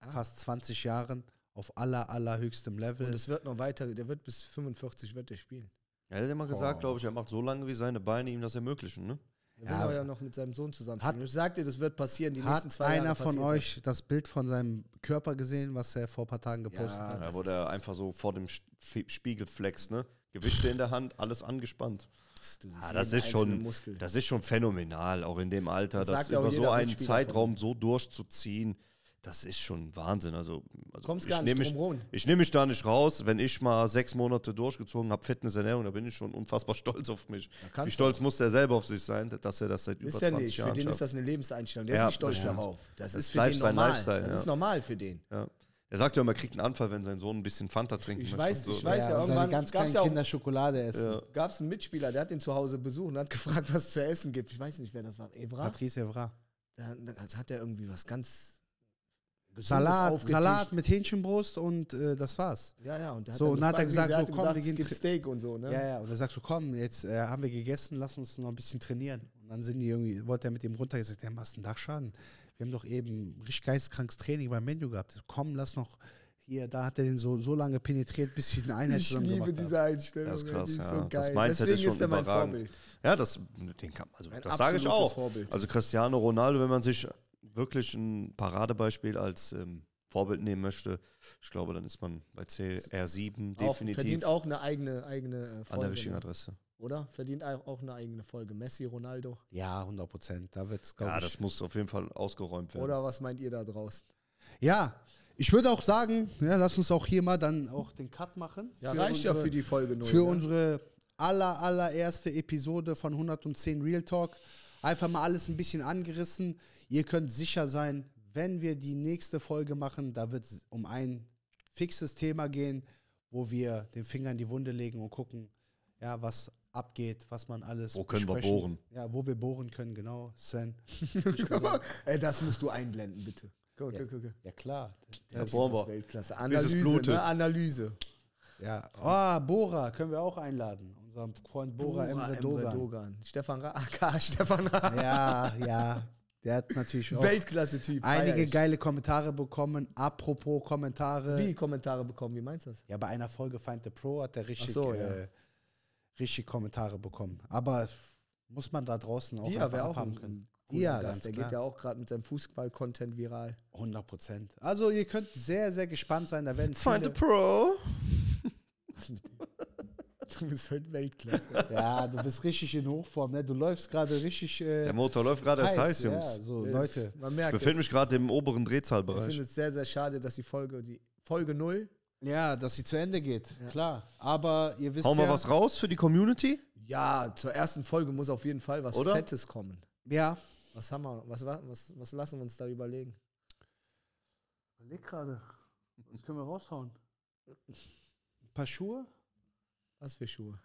Ah. fast 20 Jahren auf aller, allerhöchstem Level. und es wird noch weiter, der wird bis 45 wird er spielen. Er hat immer gesagt, Oh. glaube ich, er macht so lange, wie seine Beine ihm das ermöglichen. Ne? Er will Ja, aber aber- ja noch mit seinem Sohn zusammen Hat- spielen. Ich sagte, das wird passieren, die nächsten Hat zwei einer Jahre von euch das Bild von seinem Körper gesehen, was er vor ein paar Tagen gepostet Ja, hat? Da das wurde er ist- einfach so vor dem Spiegel flext, ne? Gewichte in der Hand, alles angespannt. das. Du siehst Ah, das ist schon, Muskel. das ist schon phänomenal, auch in dem Alter, Das das, über so einen Zeitraum so durchzuziehen, das ist schon Wahnsinn. Also, also Kommst ich gar nehme nicht mich, ich nehme mich da nicht raus, wenn ich mal sechs Monate durchgezogen habe, Fitnessernährung, da bin ich schon unfassbar stolz auf mich. Wie du stolz muss der selber auf sich sein, dass er das seit über Ist er 20 nicht. Für Jahren den ist das eine Lebenseinstellung. Der Ja, ist nicht stolz darauf. Das, Das ist für den Lifestyle, normal. Lifestyle, das ja. ist normal für den. Ja. Er sagt ja immer, er kriegt einen Anfall, wenn sein Sohn ein bisschen Fanta trinken Ich weiß- so. ich weiß ja, seine irgendwann ganz gab's kleinen ja auch- Kinder Schokolade essen. Ja. Gab es einen Mitspieler, der hat ihn zu Hause besucht und hat gefragt, was es zu essen gibt. Ich weiß nicht, wer das war. Evra? Patrice Evra. Da, da hat er irgendwie was ganz Salat. Salat mit Hähnchenbrust und äh, das war's. Ja, ja. Und der So, und dann hat er gesagt, der so, hat komm, wir es gehen gibt tri- Steak und so, ne? Ja, ja. Und dann sagst du, komm, jetzt äh, haben wir gegessen, lass uns noch ein bisschen trainieren. Und dann sind die irgendwie, wollte er mit dem runter gesagt, ja, was ist denn Dachschaden? wir haben doch eben richtig geisteskrankes Training beim Menu gehabt. Komm, lass noch hier, da hat er den so, so lange penetriert, bis ich eine Einheit Ich zusammen liebe diese habe. Einstellung. Das ist krass, die ist ja. so Das geil. Mindset Deswegen ist schon ist er mein überragend. Vorbild. Ja, das, den kann, also Ein das sage ich auch. Vorbild. Also Cristiano Ronaldo, wenn man sich wirklich ein Paradebeispiel als ähm, Vorbild nehmen möchte, ich glaube, dann ist man bei CR7 Auch, definitiv verdient auch eine eigene, eigene äh, Folge. an der richtigen ne? Adresse. Oder? Verdient auch eine eigene Folge. Messi, Ronaldo. Ja, 100 Prozent. Da wird es, Ja, glaube das ich. muss auf jeden Fall ausgeräumt werden. Oder was meint ihr da draußen? Ja, ich würde auch sagen, ja, lass uns auch hier mal dann auch den Cut machen. Ja, für reicht ja unsere- für die Folge 0. Für ne? unsere aller, allererste Episode von 110 Real Talk. Einfach mal alles ein bisschen angerissen. Ihr könnt sicher sein, wenn wir die nächste Folge machen, da wird es um ein fixes Thema gehen, wo wir den Finger in die Wunde legen und gucken, ja, was abgeht, was man alles. Wo können wir besprechen. bohren? Ja, wo wir bohren können, genau, Sven. Ey, das musst du einblenden, bitte. Guck, guck, guck. Ja, klar. Ja, Das, bohren Das wir. ist Weltklasse. Analyse, ne? Analyse. ja. Ah, Bora können wir auch einladen. Unseren Freund Bora, Emre Dogan. Dogan. Stefan Ra AK, Stefan Ra Ja, ja. Der hat natürlich auch Weltklasse-Typ. einige feier ich. geile Kommentare bekommen. Apropos Kommentare. Wie Kommentare bekommen, wie meinst du das? Ja, bei einer Folge Find the Pro hat er richtig, so, ja. äh, richtig Kommentare bekommen. Aber muss man da draußen auch Ja, auch abhaben ein können. Ja, Gast. ganz Der klar. geht ja auch gerade mit seinem Fußball-Content viral. 100 Prozent. Also ihr könnt sehr, sehr gespannt sein. Da werden Find viele, Pro. Du bist halt Weltklasse. Ja, du bist richtig in Hochform. Ne? Du läufst gerade richtig äh, Der Motor läuft gerade heiß, ja, Jungs. so, Es- Leute. Man Ich merkt, befinde es- mich gerade im oberen ich Drehzahlbereich. finde es sehr, sehr schade, dass die Folge, die Folge 0, Ja, dass sie zu Ende geht. Ja. Klar. Aber ihr wisst Hauen wir ja, was raus für die Community? ja, zur ersten Folge muss auf jeden Fall was Oder? Fettes kommen. Ja. Was haben wir, was, wa- was, was lassen wir uns da überlegen? Überleg gerade. Was können wir raushauen? Ein paar Schuhe? Was für Schuhe?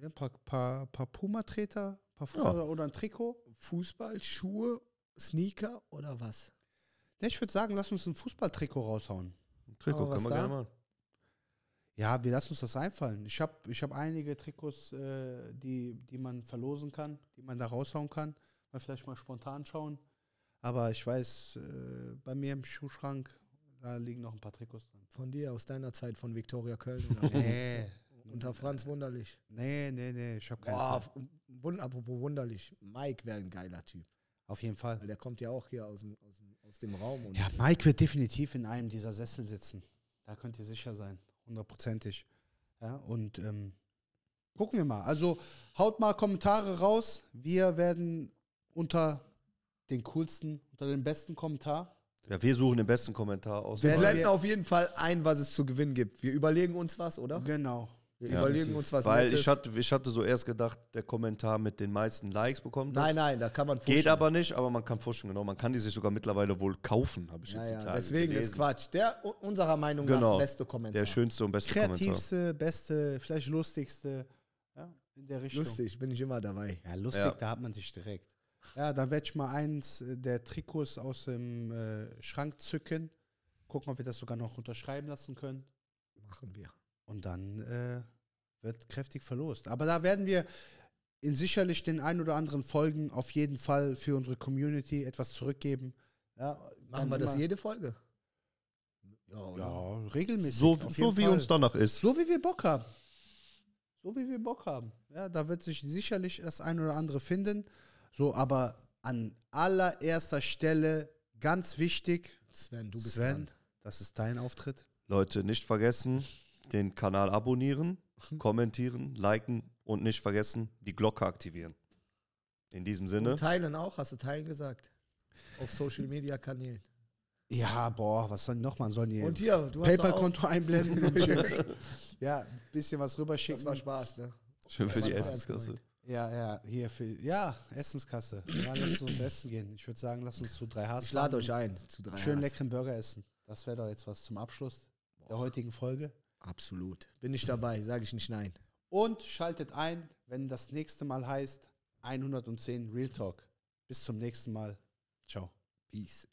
Ja, ein paar, paar, paar Puma-Treter? Ein paar Fußball Ja. oder ein Trikot? Fußball, Schuhe, Sneaker oder was? Ja, ich würde sagen, lass uns ein Fußballtrikot raushauen. Trikot, Aber was können wir da? gerne machen. Ja, wir lassen uns das einfallen. Ich habe ich hab einige Trikots, äh, die, die man verlosen kann, die man da raushauen kann. Mal vielleicht mal spontan schauen. Aber ich weiß, äh, bei mir im Schuhschrank, da liegen noch ein paar Trikots drin. Von dir, aus deiner Zeit von Viktoria Köln oder Nee, unter Franz Wunderlich. nee, nee, nee, ich habe keine Boah, wund, apropos Wunderlich. Mike wäre ein geiler Typ. Auf jeden Fall. Weil der kommt ja auch hier aus dem, aus dem, aus dem Raum. Und Ja, Mike wird definitiv in einem dieser Sessel sitzen. Da könnt ihr sicher sein. Hundertprozentig. Ja, und ähm, gucken wir mal. Also haut mal Kommentare raus. Wir werden unter den coolsten, unter den besten Kommentar. Ja, wir suchen den besten Kommentar aus. wir blenden auf jeden Fall ein, was es zu gewinnen gibt. Wir überlegen uns was, oder? Genau. Wir Ja. überlegen uns was Weil Nettes. ich hatte, ich hatte so erst gedacht, der Kommentar mit den meisten Likes bekommt das. nein, nein, da kann man Geht fuschen. aber nicht, aber man kann fuschen, genau. Man kann die sich sogar mittlerweile wohl kaufen, habe ich Ja, jetzt ja, Tage deswegen ist gelesen. Quatsch. Der unserer Meinung Genau. nach beste Kommentar. Der schönste und beste Kommentar. Kreativste, beste, vielleicht lustigste. Ja, in der Richtung. Lustig, bin ich immer dabei. Ja, lustig, Ja. da hat man sich direkt. Ja, da werde ich mal eins äh, der Trikots aus dem äh, Schrank zücken. Gucken, ob wir das sogar noch unterschreiben lassen können. Machen wir. Und dann äh, wird kräftig verlost. Aber da werden wir in sicherlich den ein oder anderen Folgen auf jeden Fall für unsere Community etwas zurückgeben. Ja, Machen wir das jede Folge? Ja, oder? Ja, regelmäßig. So, so wie Fall. uns danach ist. So wie wir Bock haben. So wie wir Bock haben. Ja, da wird sich sicherlich das ein oder andere finden. So, aber an allererster Stelle ganz wichtig, Sven, du bist Sven, dran. das ist dein Auftritt. Leute, nicht vergessen, den Kanal abonnieren, Mhm. kommentieren, liken und nicht vergessen, die Glocke aktivieren. In diesem Sinne, Und teilen auch, hast du teilen gesagt. Auf Social Media Kanälen. Ja, boah, was sollen die noch machen? Sollen die Und hier, du PayPal-Konto einblenden ja, ein bisschen was Das war rüberschicken. Spaß, ne? schön für die Essenskasse. Ja, ja, hier für, ja, Essenskasse. Ja, lass uns essen gehen. Ich würde sagen, lass uns zu drei Haas Ich lade euch ein zu drei und Schön Haas. leckeren Burger essen. Das wäre doch jetzt was zum Abschluss der heutigen Folge. Absolut. Bin ich dabei, sage ich nicht nein. Und schaltet ein, wenn das nächste Mal heißt 110 Real Talk. Bis zum nächsten Mal. Ciao. Peace.